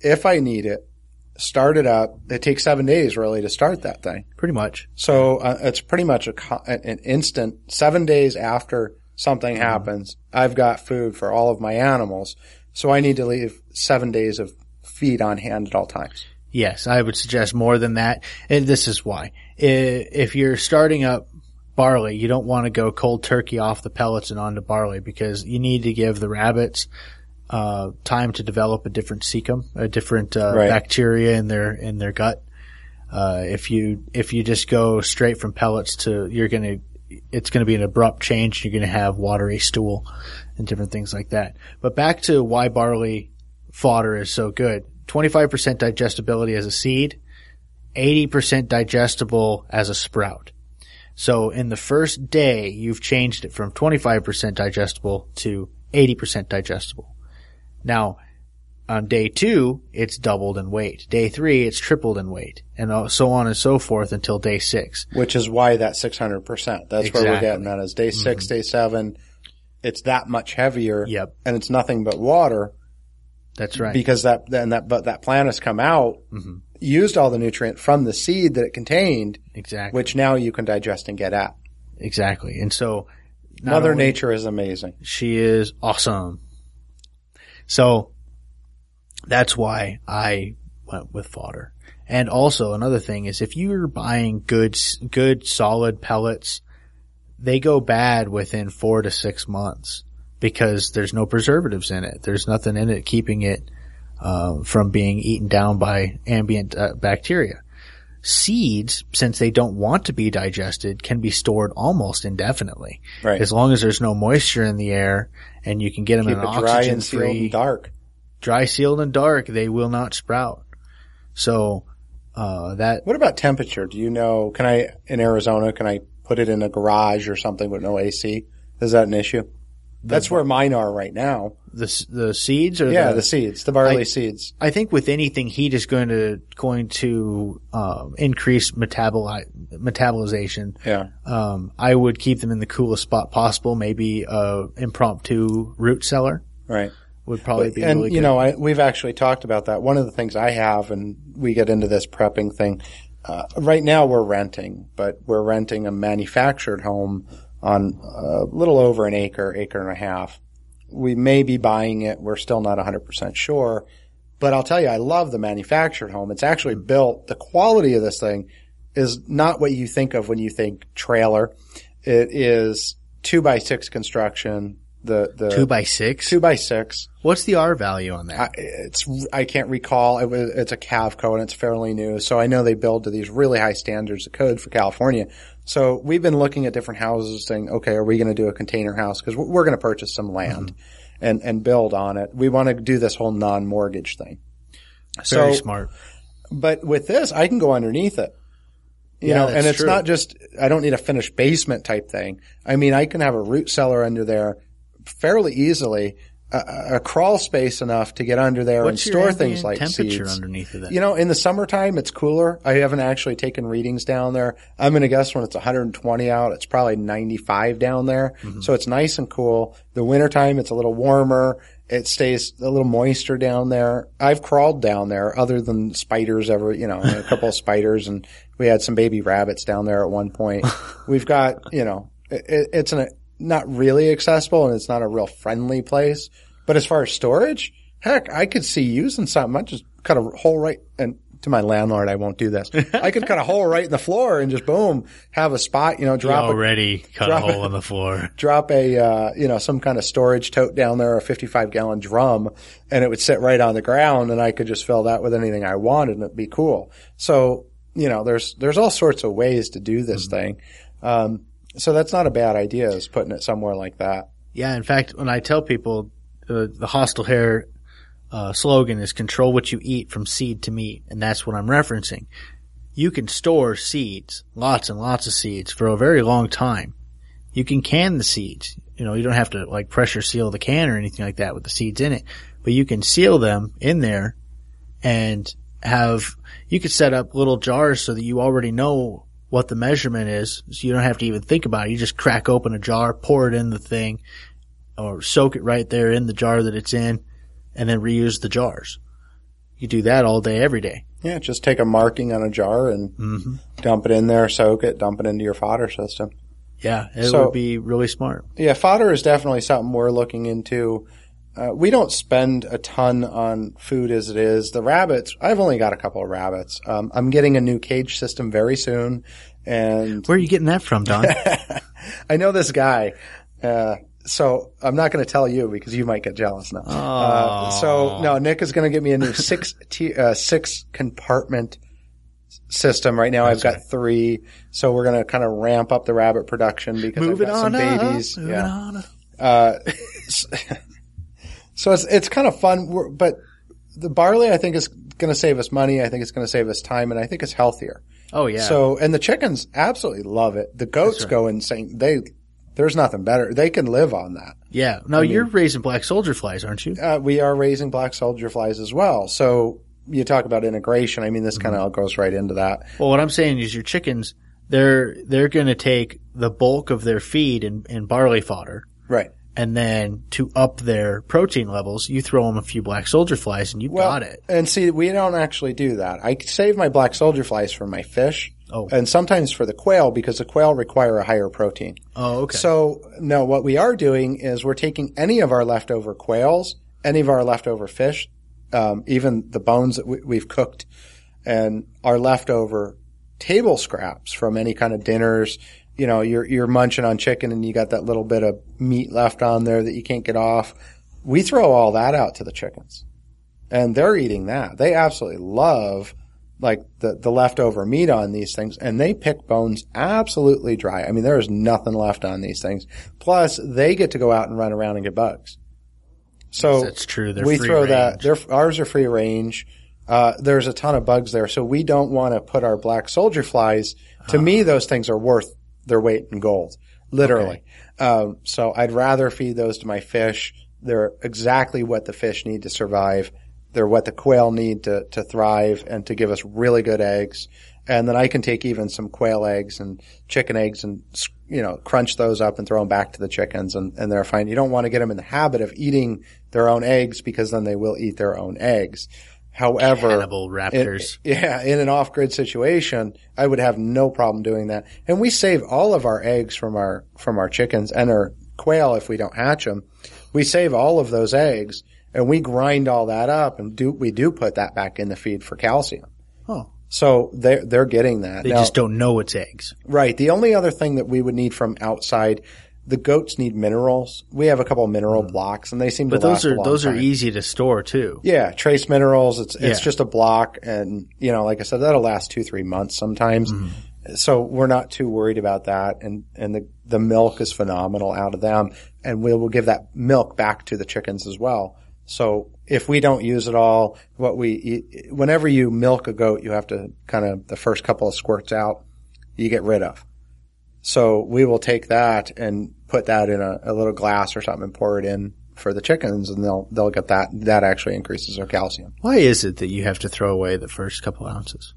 if I need it, start it up. It takes seven days really to start that thing. Pretty much. So uh, it's pretty much a, co- an instant seven days after something happens. I've got food for all of my animals. So I need to leave seven days of feed on hand at all times. Yes, I would suggest more than that. And this is why. If you're starting up barley, you don't want to go cold turkey off the pellets and onto barley because you need to give the rabbits uh, time to develop a different cecum, a different uh, Right. bacteria in their in their gut. Uh, if you if you just go straight from pellets to, you're gonna it's going to be an abrupt change. You're going to have watery stool and different things like that. But back to why barley fodder is so good. 25% digestibility as a seed, 80% digestible as a sprout. So in the first day, you've changed it from 25% digestible to 80% digestible. Now, on day two, it's doubled in weight. Day three, it's tripled in weight. And uh, so on and so forth until day six. Which is why that 600%. That's where we're getting that is day mm-hmm. 6 day seven. It's that much heavier. Yep. And it's nothing but water. That's right. because that then that but that plant has come out, mm-hmm. used all the nutrient from the seed that it contained, exactly. which now you can digest and get at. exactly. And so Mother Nature is amazing. She is awesome. So that's why I went with fodder. And also another thing is if you're buying good, good solid pellets, they go bad within four to six months because there's no preservatives in it. There's nothing in it keeping it uh, from being eaten down by ambient uh, bacteria. Seeds, since they don't want to be digested, can be stored almost indefinitely. Right. As long as there's no moisture in the air and you can get them Keep in an dry oxygen free, and dark. dry sealed and dark, they will not sprout. So, uh, that, What about temperature? Do you know? Can I in Arizona? Can I put it in a garage or something with no AC? Is that an issue? That's where mine are right now. the, the seeds or Yeah, the, the seeds, the barley I- seeds. I think with anything, heat is going to, going to, um, increase metaboli- metabolization. Yeah, Um, I would keep them in the coolest spot possible. Maybe a impromptu root cellar right. would probably be and really you know, I, we've actually talked about that. One of the things I have, and we get into this prepping thing. Uh, right now, we're renting, but we're renting a manufactured home on a little over an acre, acre and a half. We may be buying it. We're still not 100% sure. But I'll tell you, I love the manufactured home. It's actually built. The quality of this thing is not what you think of when you think trailer. It is two by six construction. The the two by six. two by six. What's the R value on that? I, it's I can't recall. It was it's a Cavco and it's fairly new, so I know they build to these really high standards of code for California. So we've been looking at different houses, saying, okay, are we going to do a container house because we're, going to purchase some land mm-hmm. and and build on it. We want to do this whole non-mortgage thing. Very so, smart. but with this, I can go underneath it. You Yeah, know, and it's true. not just I don't need a finished basement type thing. I mean, I can have a root cellar under there fairly easily, a, a crawl space enough to get under there What's and store things like temperature seeds. underneath of that? You know, in the summertime, it's cooler. I haven't actually taken readings down there. I'm going to guess when it's 120 out, it's probably 95 down there. Mm-hmm. So it's nice and cool. The wintertime, it's a little warmer. It stays a little moister down there. I've crawled down there other than spiders ever, you know, a couple of spiders and we had some baby rabbits down there at one point. We've got, you know, it, it's an, not really accessible and it's not a real friendly place. But as far as storage, heck, I could see using something. I just cut a hole right and to my landlord, I won't do this. I could cut a hole right in the floor and just boom, have a spot, you know, drop a, already cut drop a hole in the floor. drop a, uh, you know, some kind of storage tote down there, a 55 gallon drum, and it would sit right on the ground and I could just fill that with anything I wanted and it'd be cool. So, you know, there's, there's all sorts of ways to do this thing. Um, so that's not a bad idea is putting it somewhere like that. Yeah, in fact, when I tell people uh, the Hostile Hare uh, slogan is "control what you eat from seed to meat," and that's what I'm referencing. you can store seeds, lots and lots of seeds for a very long time. You can can the seeds. You know, you don't have to like pressure seal the can or anything like that with the seeds in it, but you can seal them in there and have, you could set up little jars so that you already know what the measurement is. So you don't have to even think about it. You just crack open a jar, pour it in the thing or soak it right there in the jar that it's in and then reuse the jars. You do that all day, every day. Yeah, just take a marking on a jar and dump it in there, soak it, dump it into your fodder system. Yeah, it So- would be really smart. Yeah, fodder is definitely something we're looking into. Uh, we don't spend a ton on food as it is. The rabbits, I've only got a couple of rabbits. Um, I'm getting a new cage system very soon, and Where are you getting that from, Don? I know this guy. Uh, so I'm not going to tell you because you might get jealous now. Uh, so no, Nick is going to get me a new six t- uh, six compartment system. Right now I've got three. So we're going to kind of ramp up the rabbit production because Moving I've got on some up, babies. moving yeah. on up. Uh, so it's it's kind of fun, We're- but the barley I think is going to save us money. I think it's going to save us time, and I think it's healthier. Oh yeah. So and the chickens absolutely love it. The goats go insane. They there's nothing better. They can live on that. yeah. No, you're raising black soldier flies, aren't you? Uh, we are raising black soldier flies as well. So you talk about integration. I mean, this kind of all goes right into that. Well, what I'm saying is your chickens, they're they're going to take the bulk of their feed in, in barley fodder, Right. and then to up their protein levels, you throw them a few black soldier flies, and you Well, got it. And see, we don't actually do that. I save my black soldier flies for my fish. Oh. And sometimes for the quail because the quail require a higher protein. Oh, okay. So no, what we are doing is we're taking any of our leftover quails, any of our leftover fish, um, even the bones that we, we've cooked, and our leftover table scraps from any kind of dinners. You know, you're you're munching on chicken and you got that little bit of meat left on there that you can't get off. We throw all that out to the chickens, and they're eating that. They absolutely love like the, the leftover meat on these things and they pick bones absolutely dry. I mean, there is nothing left on these things. Plus they get to go out and run around and get bugs. So That's true. They're we throw that, they're, ours are free range. Uh, there's a ton of bugs there. So we don't want to put our black soldier flies. To me, those things are worth their weight in gold, literally. Um, so I'd rather feed those to my fish. They're exactly what the fish need to survive. They're what the quail need to, to thrive and to give us really good eggs. And then I can take even some quail eggs and chicken eggs and, you know, crunch those up and throw them back to the chickens and, and they're fine. You don't want to get them in the habit of eating their own eggs because then they will eat their own eggs. However, Cannibal in- yeah, in an off-grid situation, I would have no problem doing that. And we save all of our eggs from our from our chickens and our quail if we don't hatch them. We save all of those eggs and we grind all that up and do we do put that back in the feed for calcium. Oh, So they're they're getting that. they Now- just don't know it's eggs. Right. The only other thing that we would need from outside, the goats need minerals. We have a couple of mineral blocks, and they seem. But to those are those are time. easy to store too. Yeah, trace minerals. It's it's Yeah. just a block, and you know, like I said, that'll last two three months sometimes. Mm-hmm. So we're not too worried about that, and and the the milk is phenomenal out of them, and we will give that milk back to the chickens as well. So if we don't use it all, what we eat, whenever you milk a goat, you have to kind of the first couple of squirts out, you get rid of. So we will take that and put that in a, a little glass or something and pour it in for the chickens and they'll, they'll get that. That actually increases their calcium. Why is it that you have to throw away the first couple ounces?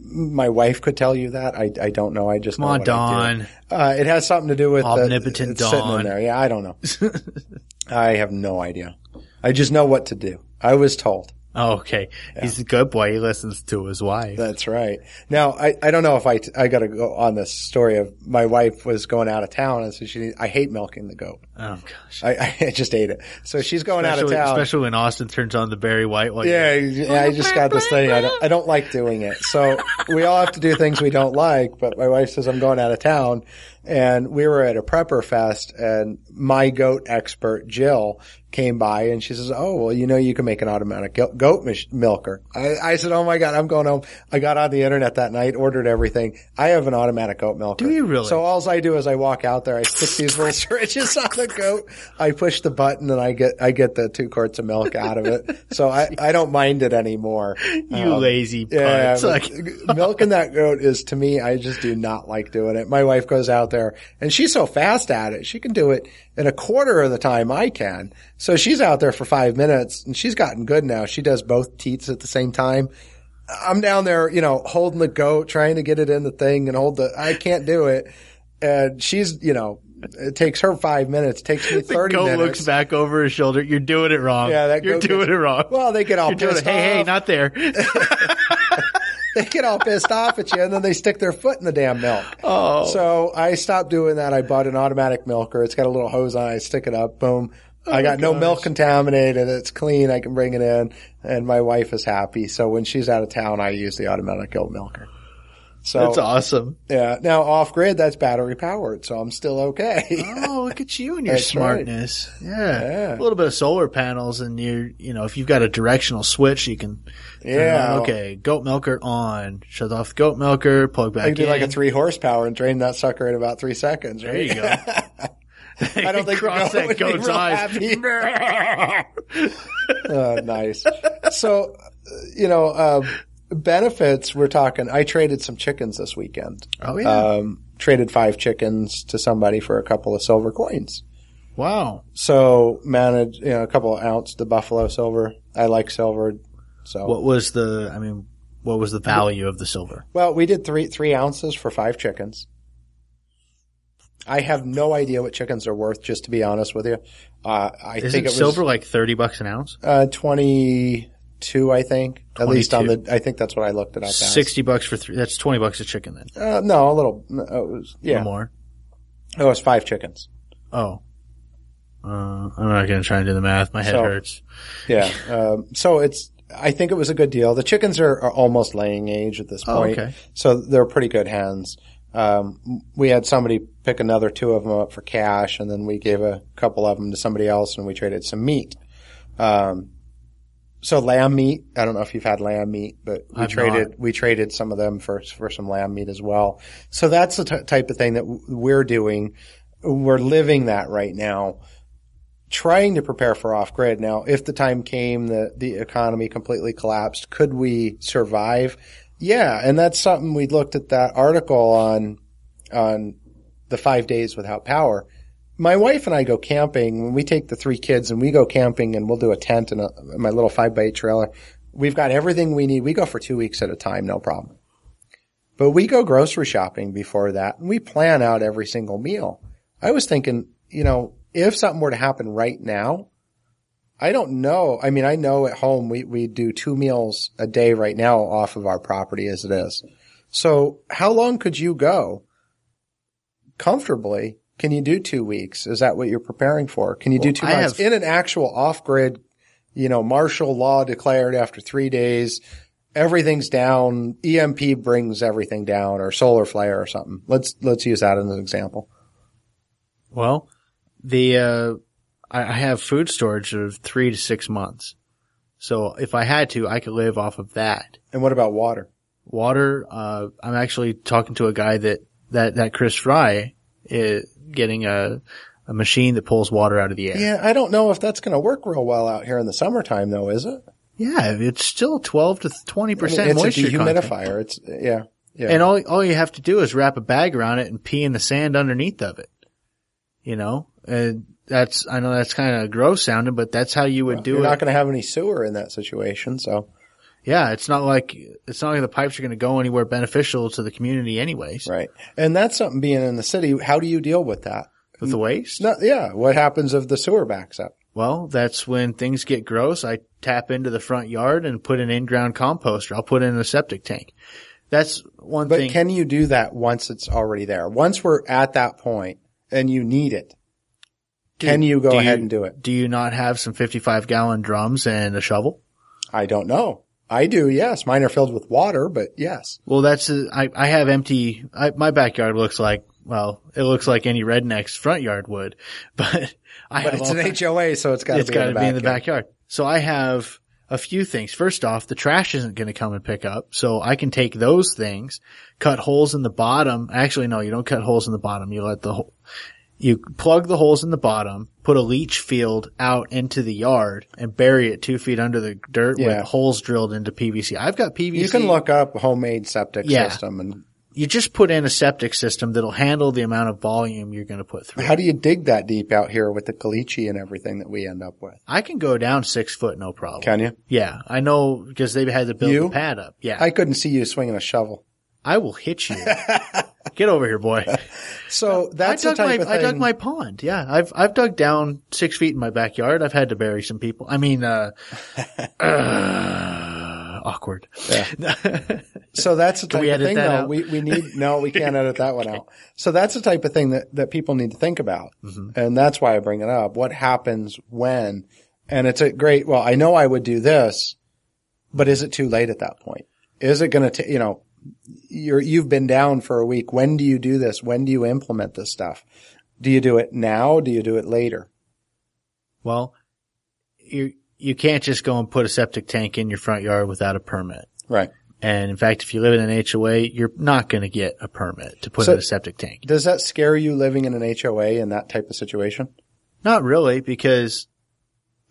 My wife could tell you that. I, I don't know. I just Come know on. Don. Uh, it has something to do with the- Omnipotent it's sitting Don. in there. Yeah, I don't know. I have no idea. I just know what to do. I was told. Oh, okay. He's a good boy. He listens to his wife. That's right. Now, I, I don't know if I, I gotta go on this story of my wife was going out of town and so she, I hate milking the goat. oh gosh. I, I just ate it. So she's going out of town. especially when Austin turns on the Barry White one. Yeah, yeah, I just got this thing. I don't, I don't like doing it. So we all have to do things we don't like, but my wife says I'm going out of town and we were at a prepper fest and my goat expert Jill came by and she says, "Oh, well, you know, you can make an automatic goat milker." I, I said, "Oh my god, I'm going home." I got on the internet that night, ordered everything. I have an automatic goat milker. Do you really? So all I do is I walk out there, I stick these little syringes on the goat, I push the button, and I get I get the two quarts of milk out of it. So I I don't mind it anymore. You Um, lazy yeah, putz. Like, milking that goat is to me, I just do not like doing it. My wife goes out there and she's so fast at it. She can do it in a quarter of the time I can. So she's out there for five minutes and she's gotten good now. She does both teats at the same time. I'm down there, you know, holding the goat, trying to get it in the thing and hold the, I can't do it. And she's, you know, it takes her five minutes, It takes me 30 the goat minutes. looks back over his shoulder. You're doing it wrong. Yeah, that You're doing gets- it wrong. Well, they get all You're doing pissed it. Hey, hey, not there. they get all pissed off at you and then they stick their foot in the damn milk. Oh. So I stopped doing that. I bought an automatic milker. It's got a little hose on it. I stick it up. Boom. Oh I got no milk contaminated. It's clean. I can bring it in and my wife is happy. So when she's out of town, I use the automatic goat milker. So That's awesome. yeah. Now off grid, that's battery powered. So I'm still okay. Oh. Look at you and your That's right. smartness. Yeah. Yeah. A little bit of solar panels and you're, you know, if you've got a directional switch, you can Yeah. on. Okay. Goat milker on. Shut off the goat milker, plug back I can do in. like a three horsepower and drain that sucker in about three seconds. there Right? you go. I don't think cross that would goat's eyes. Oh, nice. So, you know, uh, benefits, we're talking, I traded some chickens this weekend. Oh yeah. Um, traded five chickens to somebody for a couple of silver coins. wow. So managed, you know, a couple of ounce to buffalo silver. I like silver. So, What was the, I mean, what was the value of the silver? well, we did three, three ounces for five chickens. I have no idea what chickens are worth, just to be honest with you. Uh, I Isn't think it was silver like 30 bucks an ounce? Uh, 22, I think. At least on the, I think that's what I looked it up as. 60 bucks for three. That's 20 bucks a chicken then. Uh, no, a little, it was, yeah. more. It was five chickens. Oh. Uh, I'm not going to try and do the math. My head So- hurts. Yeah. um, so it's, I think it was a good deal. The chickens are, are almost laying age at this Oh, point. okay. So they're pretty good hens. Um, we had somebody pick another two of them up for cash and then we gave a couple of them to somebody else and we traded some meat. Um, so lamb meat, I don't know if you've had lamb meat, but we I've traded, we traded some of them for, for some lamb meat as well. So that's the t- type of thing that w- we're doing. We're living that right now, trying to prepare for off grid. Now, if the time came that the economy completely collapsed, could we survive? Yeah. And that's something we looked at that article on, on the five days without power. My wife and I go camping when we take the three kids and we go camping and we'll do a tent in, a, my little five by eight trailer. We've got everything we need. We go for two weeks at a time, no problem. But we go grocery shopping before that and we plan out every single meal. I was thinking, you know, if something were to happen right now, I don't know. I mean, I know at home we, we do two meals a day right now off of our property as it is. So how long could you go comfortably? Can you do two weeks? Is that what you're preparing for? Can you do two I months have- in an actual off grid, you know, martial law declared after three days? Everything's down. EMP brings everything down or solar flare or something. Let's, let's use that as an example. Well, the, uh, I I have food storage of three to six months. So if I had to, I could live off of that. And what about water? Water, uh, I'm actually talking to a guy that, that, that Chris Fry is getting a, a machine that pulls water out of the air. Yeah, I don't know if that's going to work real well out here in the summertime though, is it? Yeah, it's still 12 to 20% I mean, it's moisture a content. dehumidifier. It's, yeah. Yeah. And all, all you have to do is wrap a bag around it and pee in the sand underneath of it. You know, and that's, I know that's kind of gross sounding, but that's how you would do it. You're not going to have any sewer in that situation. So, yeah, it's not like, it's not like the pipes are going to go anywhere beneficial to the community anyways right. And that's something being in the city. How do you deal with that? with the waste. No, yeah. What happens if the sewer backs up? Well, that's when things get gross. I tap into the front yard and put an in-ground composter. I'll put in a septic tank. That's one But thing. can you do that once it's already there? Once we're at that point and you need it, can you go do ahead and do it? Do you not have some 55 gallon drums and a shovel? I don't know. I do. Yes. Mine are filled with water, but yes. Well, that's, uh, I, I have empty, I, my backyard looks like well, it looks like any redneck's front yard would, but I But have it's an HOA, so it's got to it's be, got in be in the backyard. So I have a few things. First off, the trash isn't going to come and pick up. So I can take those things, cut holes in the bottom. Actually, no, you don't cut holes in the bottom. You let the hole, you plug the holes in the bottom, put a leach field out into the yard and bury it two feet under the dirt Yeah. with holes drilled into PVC. I've got PVC. You can look up homemade septic Yeah. system and you just put in a septic system that'll handle the amount of volume you're going to put through. how do you dig that deep out here with the caliche and everything that we end up with? I can go down six foot, no problem. Can you? Yeah, I know because they had to build You? the pad up. Yeah, I couldn't see you swinging a shovel. I will hit you. Get over here, boy. So that's I the dug type my of thing. I dug my pond. Yeah, I've I've dug down six feet in my backyard. I've had to bury some people. I mean, uh, uh awkward. So that's the type we of edit thing that though. out? We, we need, no, we can't edit that one out. So that's the type of thing that, that people need to think about. Mm-hmm. And that's why I bring it up. What happens when, and it's a great, well, I know I would do this, but is it too late at that point? Is it going to, take you know, you're, you've been down for a week. When do you do this? When do you implement this stuff? Do you do it now? Do you do it later? well, you you can't just go and put a septic tank in your front yard without a permit. Right. And in fact, if you live in an HOA, you're not going to get a permit to put So- in a septic tank. Does that scare you living in an HOA in that type of situation? Not really, because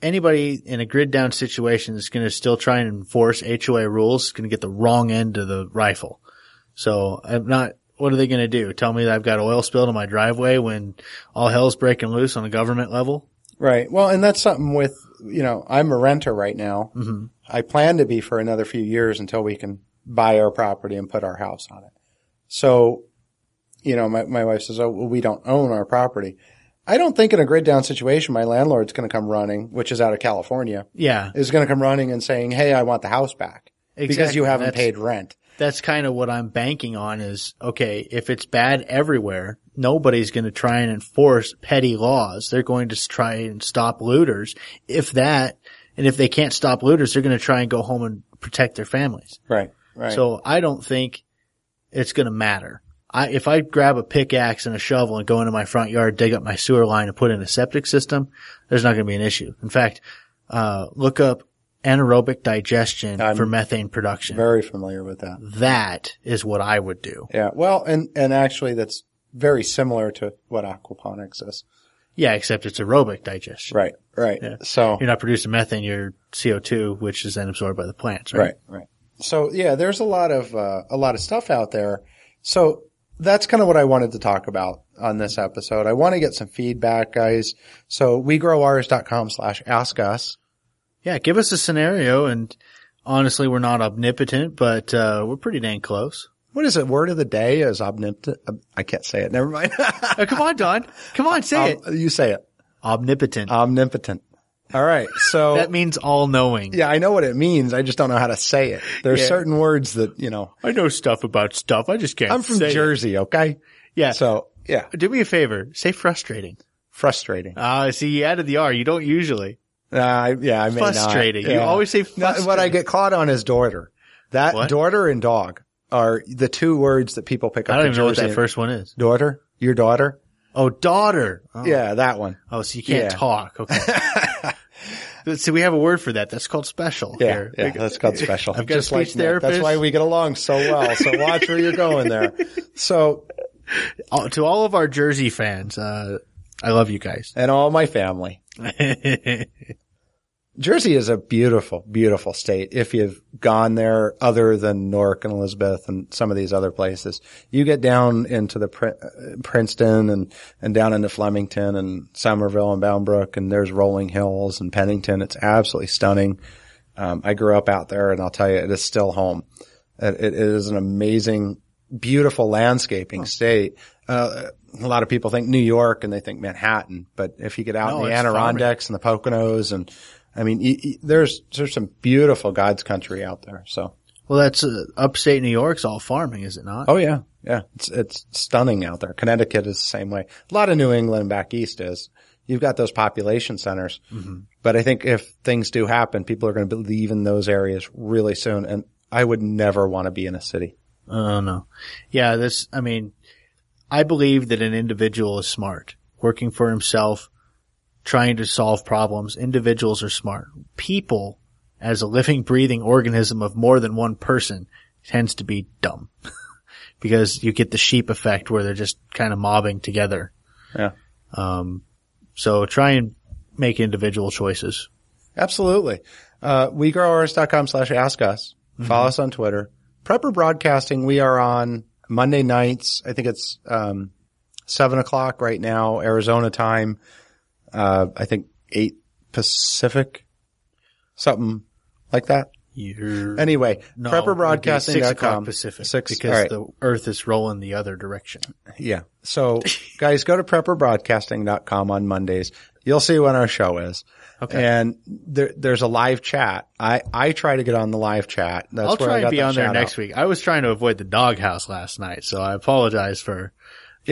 anybody in a grid down situation is going to still try and enforce HOA rules is going to get the wrong end of the rifle. So I'm not, what are they going to do? Tell me that I've got oil spilled in my driveway when all hell's breaking loose on a government level? Right. Well, and that's something with, you know, I'm a renter right now. Mm-hmm. I plan to be for another few years until we can buy our property and put our house on it. So, you know, my, my wife says, Oh, well, we don't own our property. I don't think in a grid down situation, my landlord's going to come running, which is out of California, Yeah. is going to come running and saying, Hey, I want the house back because Exactly. you haven't That's- paid rent. That's kind of what I'm banking on is, okay, if it's bad everywhere, nobody's going to try and enforce petty laws. They're going to try and stop looters. If that, and if they can't stop looters, they're going to try and go home and protect their families. Right. Right. So I don't think it's going to matter. I, if I grab a pickaxe and a shovel and go into my front yard, dig up my sewer line and put in a septic system, there's not going to be an issue. In fact, uh, look up anaerobic digestion I'm for methane production. very familiar with that. that is what I would do. Yeah. Well, and, and actually that's very similar to what aquaponics is. Yeah, except it's aerobic digestion. Right. Right. So. You're not producing methane, you're CO2, which is then absorbed by the plants, right? Right, right. So yeah, there's a lot of uh, a lot of stuff out there. So that's kind of what I wanted to talk about on this episode. I want to get some feedback, guys. So wegrowours.com slash ask us. Yeah, give us a scenario and honestly, we're not omnipotent, but, uh, we're pretty dang close. What is it? Word of the day is omnipotent. I can't say it. Never mind. Oh, come on, Don. Come on, say it. Um, you say it. Omnipotent. Omnipotent. All right. So that means all knowing. yeah, I know what it means. I just don't know how to say it. There's Yeah. certain words that, you know, I know stuff about stuff. I just can't I'm from say it. Jersey. Okay. Yeah. So yeah, do me a favor. Say frustrating. frustrating. Ah, see, you added the R. You don't usually. Uh, yeah, I may not. Frustrating. You Yeah. always say No, frustrating. what I get caught on is daughter. That What? daughter and dog are the two words that people pick up. I don't in even know what that first one is. daughter. Your daughter. Oh, daughter. Oh. Yeah, that one. Oh, so you can't Yeah. talk. Okay. See, we have a word for that. That's called special. Yeah, here. yeah, that's called special. I've got a speech Nick. That's why we get along so well. So watch where you're going there. So, to all of our Jersey fans, uh, I love you guys. and all my family. Jersey is a beautiful, beautiful state. If you've gone there other than Newark and Elizabeth and some of these other places, you get down into the Pri- uh, Princeton and, and down into Flemington and Somerville and Bound Brook and there's rolling hills and Pennington. It's absolutely stunning. Um, I grew up out there and I'll tell you, it is still home. It, it is an amazing, beautiful landscaping state. Uh, a lot of people think New York and they think Manhattan, but if you get out No, in the. Adirondacks and the Poconos and I mean, y- y- there's, there's some beautiful God's country out there. So, well, that's uh, upstate New York's all farming, is it not? oh yeah, yeah, it's, it's stunning out there. Connecticut is the same way. A lot of New England back east is. You've got those population centers, but I think if things do happen, people are going to leave in those areas really soon. And I would never want to be in a city. Oh no. Yeah, this, I mean, I believe that an individual is smart, working for himself, trying to solve problems. Individuals are smart. People, as a living, breathing organism of more than one person, tends to be dumb. because you get the sheep effect where they're just kind of mobbing together. Yeah. Um, so try and make individual choices. Absolutely. Uh, wegrowours.com slash ask us. Follow us on Twitter. Prepper Broadcasting, we are on Monday nights. I think it's, um, seven o'clock right now, Arizona time. Uh, I think eight Pacific, something like that. You're Anyway, no, it'd prepperbroadcasting.com. six o'clock Pacific Six, because right. the Earth is rolling the other direction. Yeah. So guys, go to prepperbroadcasting.com on Mondays. You'll see when our show is. Okay. And there, there's a live chat. I, I try to get on the live chat. That's I'll where I try got and be on there next out. week. I was trying to avoid the doghouse last night, so I apologize for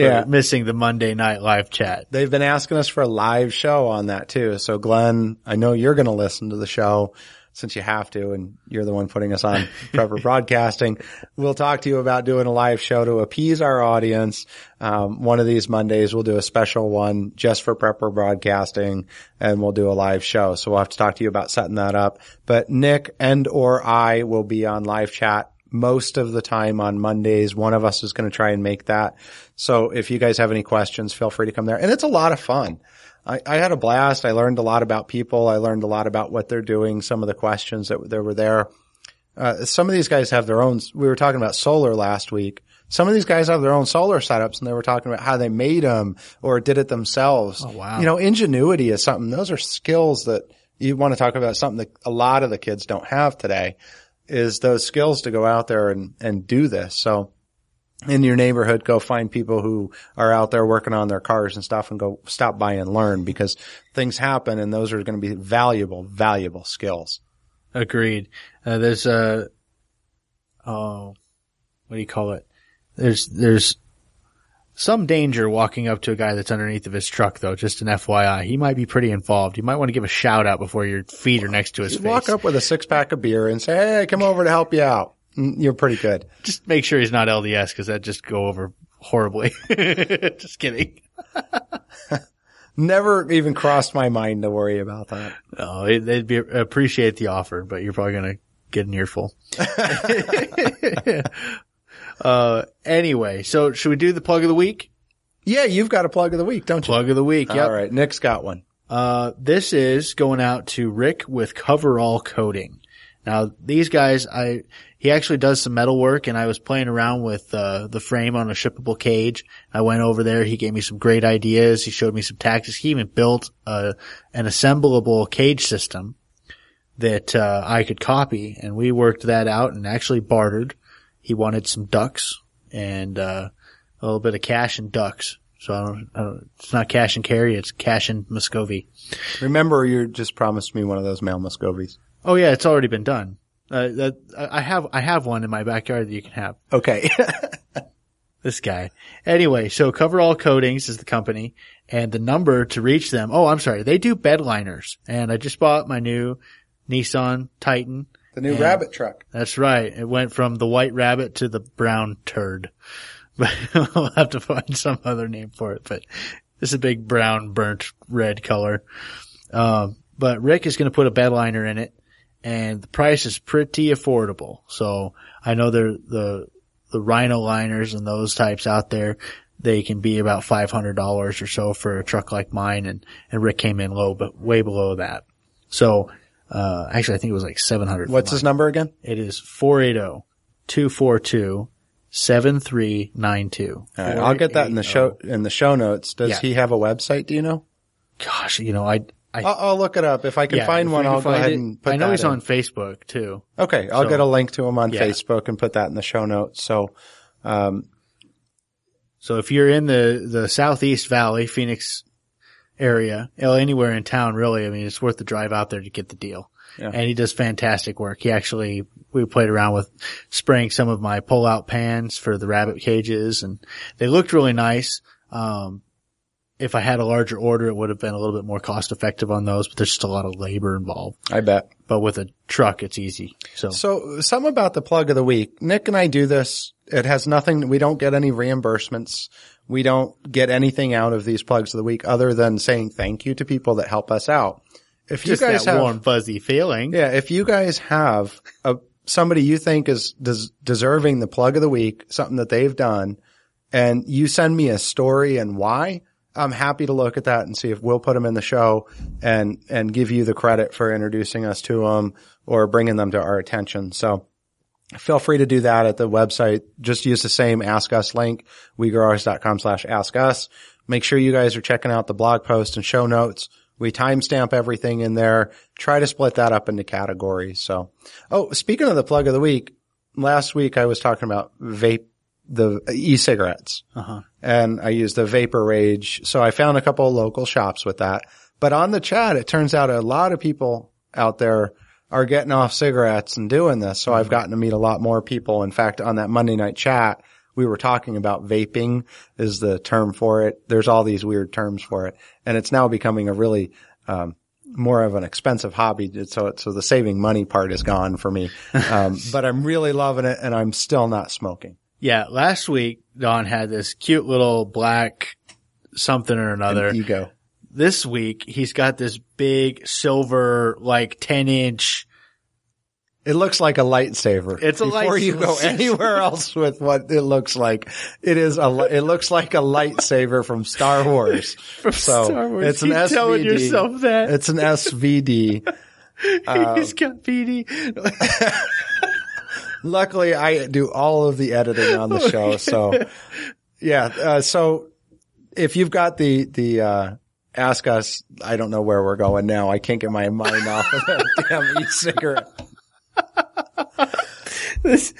Yeah. missing the Monday night live chat. They've been asking us for a live show on that too. So Glenn, I know you're going to listen to the show since you have to and you're the one putting us on Prepper Broadcasting. We'll talk to you about doing a live show to appease our audience. Um, one of these Mondays we'll do a special one just for Prepper Broadcasting and we'll do a live show. So we'll have to talk to you about setting that up. But Nick and or I will be on live chat most of the time on Mondays. One of us is going to try and make that. So if you guys have any questions, feel free to come there. And it's a lot of fun. I, I had a blast. I learned a lot about people. I learned a lot about what they're doing. Some of the questions that, that were there. Uh, some of these guys have their own. We were talking about solar last week. Some of these guys have their own solar setups and they were talking about how they made them or did it themselves. Oh, wow. You know, ingenuity is something. Those are skills that you want to talk about something that a lot of the kids don't have today is those skills to go out there and, and do this. So in your neighborhood, go find people who are out there working on their cars and stuff and go stop by and learn because things happen and those are going to be valuable, valuable skills. Agreed. Uh, there's a, oh, what do you call it? There's, there's some danger walking up to a guy that's underneath of his truck though, just an FYI. He might be pretty involved. You might want to give a shout out before your feet are next to his You face. walk up with a six pack of beer and say, Hey, come over to help you out. Mm, You're pretty good. Just make sure he's not LDS because that just go over horribly. just kidding. Never even crossed my mind to worry about that. No, they'd be appreciate the offer, but you're probably gonna get an earful. uh, anyway, so should we do the plug of the week? Yeah, you've got a plug of the week, don't you? Plug of the week. Yep. All right. Nick's got one. Uh, this is going out to Rick with Coverall Coating. Now, these guys, I, he actually does some metal work and I was playing around with, uh, the frame on a shippable cage. I went over there. He gave me some great ideas. He showed me some tactics. He even built, uh, an assemblable cage system that, uh, I could copy and we worked that out and actually bartered. He wanted some ducks and, uh, a little bit of cash and ducks. So I don't, I don't, it's not cash and carry, it's cash and Muscovy. Remember, you just promised me one of those male Muscovies. Oh yeah, it's already been done. Uh, that, I have, I have one in my backyard that you can have. Okay. This guy. Anyway, so Coverall Coatings is the company and the number to reach them. Oh, I'm sorry. They do bed liners and I just bought my new Nissan Titan. The new Yeah. rabbit truck. That's right. It went from the white rabbit to the brown turd. But I'll have to find some other name for it, but it's a big brown burnt red color. Um, but Rick is going to put a bed liner in it and the price is pretty affordable. So I know they're the, the rhino liners and those types out there. They can be about $500 or so for a truck like mine and, and Rick came in low, but way below that. So, uh, actually I think it was like 700. What's his number again? It is 480-242-7392. All right, I'll get that in the show in the show notes. Does Yeah. he have a website? Do you know? Gosh, you know, I, I, I'll, I'll look it up if I can yeah, find if one. can I'll go find ahead it- and put I know that he's in. on Facebook too. Okay, I'll So- get a link to him on Yeah. Facebook and put that in the show notes. So, um, So if you're in the, the Southeast Valley, Phoenix area, anywhere in town, really, I mean, it's worth the drive out there to get the deal. Yeah. And he does fantastic work. He actually, we played around with spraying some of my pull out pans for the rabbit cages and they looked really nice. Um, if I had a larger order, it would have been a little bit more cost effective on those, but there's just a lot of labor involved. I bet. But with a truck, it's easy. So, So, some about the plug of the week. Nick and I do this It has nothing, we don't get any reimbursements. We don't get anything out of these plugs of the week other than saying thank you to people that help us out. If Just you guys that have, warm, fuzzy feeling. yeah, if you guys have a, somebody you think is des- deserving the plug of the week, something that they've done, and you send me a story and why, I'm happy to look at that and see if we'll put them in the show and, and give you the credit for introducing us to them or bringing them to our attention. So feel free to do that at the website. Just use the same ask us link, wegrowours.com slash ask us. Make sure you guys are checking out the blog post and show notes. We timestamp everything in there. Try to split that up into categories. So, oh, speaking of the plug of the week, last week I was talking about vape, the e-cigarettes Uh-huh. and I used the Vapor Rage. So I found a couple of local shops with that. But on the chat, it turns out a lot of people out there are getting off cigarettes and doing this. So I've gotten to meet a lot more people. In fact, on that Monday night chat, we were talking about vaping is the term for it. There's all these weird terms for it. And it's now becoming a really, um, more of an expensive hobby. So, so the saving money part is gone for me. Um, but I'm really loving it and I'm still not smoking. Yeah. Last week, Don had this cute little black something or another. Ego. This week, he's got this big silver, like 10 inch. It looks like a lightsaber. It's a Before you go anywhere else with what it looks like, it is a. It looks like a lightsaber from Star Wars. From so Star Wars. it's an Keep SVD. telling yourself that. It's an SVD. he's got PD. Luckily, I do all of the editing on the show. So yeah. Uh, so if you've got the the uh, ask us, I don't know where we're going now. I can't get my mind off of that damn e-cigarette. This-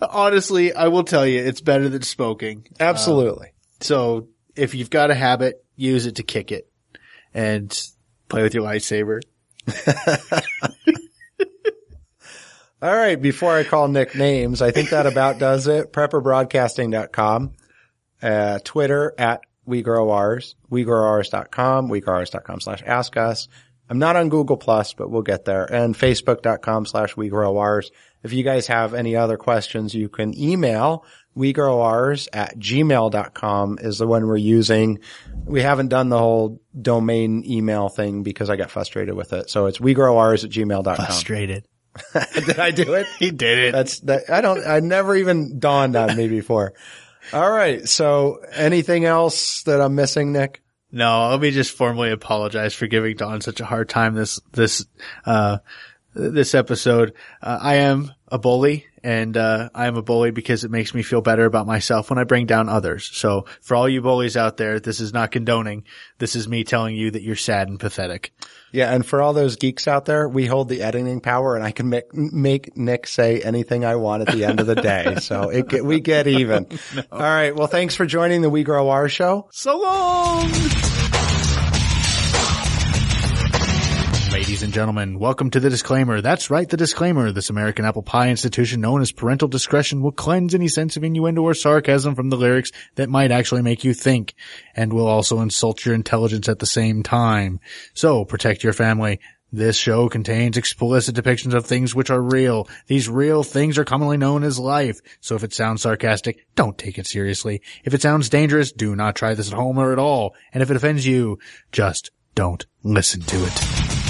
honestly, I will tell you, it's better than smoking. Absolutely. So if you've got a habit, use it to kick it and play with your lightsaber. All right. Before I call Nick names, I think that about does it. Prepperbroadcasting.com, uh, Twitter at We Grow Ours, WeGrowOurs.com, WeGrowOurs.com slash ask us. I'm not on Google Plus, but we'll get there and Facebook.com slash We Grow Ours. If you guys have any other questions, you can email WeGrowOurs at gmail.com is the one we're using. We haven't done the whole domain email thing because I got frustrated with it. So it's WeGrowOurs at gmail.com. Frustrated. Did I do it? He did it. That's that. I don't. I never even dawned on me before. All right. So, anything else that I'm missing, Nick? No, let me just formally apologize for giving Don such a hard time this, this, uh, this episode. Uh, I am a bully and, uh, I am a bully because it makes me feel better about myself when I bring down others. So for all you bullies out there, this is not condoning. This is me telling you that you're sad and pathetic. Yeah. And for all those geeks out there, we hold the editing power, and I can make make Nick say anything I want at the end of the day. So it we get even. All right. Well, thanks for joining the We Grow Our show. So long! Ladies and gentlemen, welcome to the disclaimer. That's right, the disclaimer. This American apple pie institution known as parental discretion will cleanse any sense of innuendo or sarcasm from the lyrics that might actually make you think and will also insult your intelligence at the same time. So protect your family. This show contains explicit depictions of things which are real. These real things are commonly known as life. So if it sounds sarcastic, don't take it seriously. If it sounds dangerous, do not try this at home or at all. And if it offends you, just don't listen to it.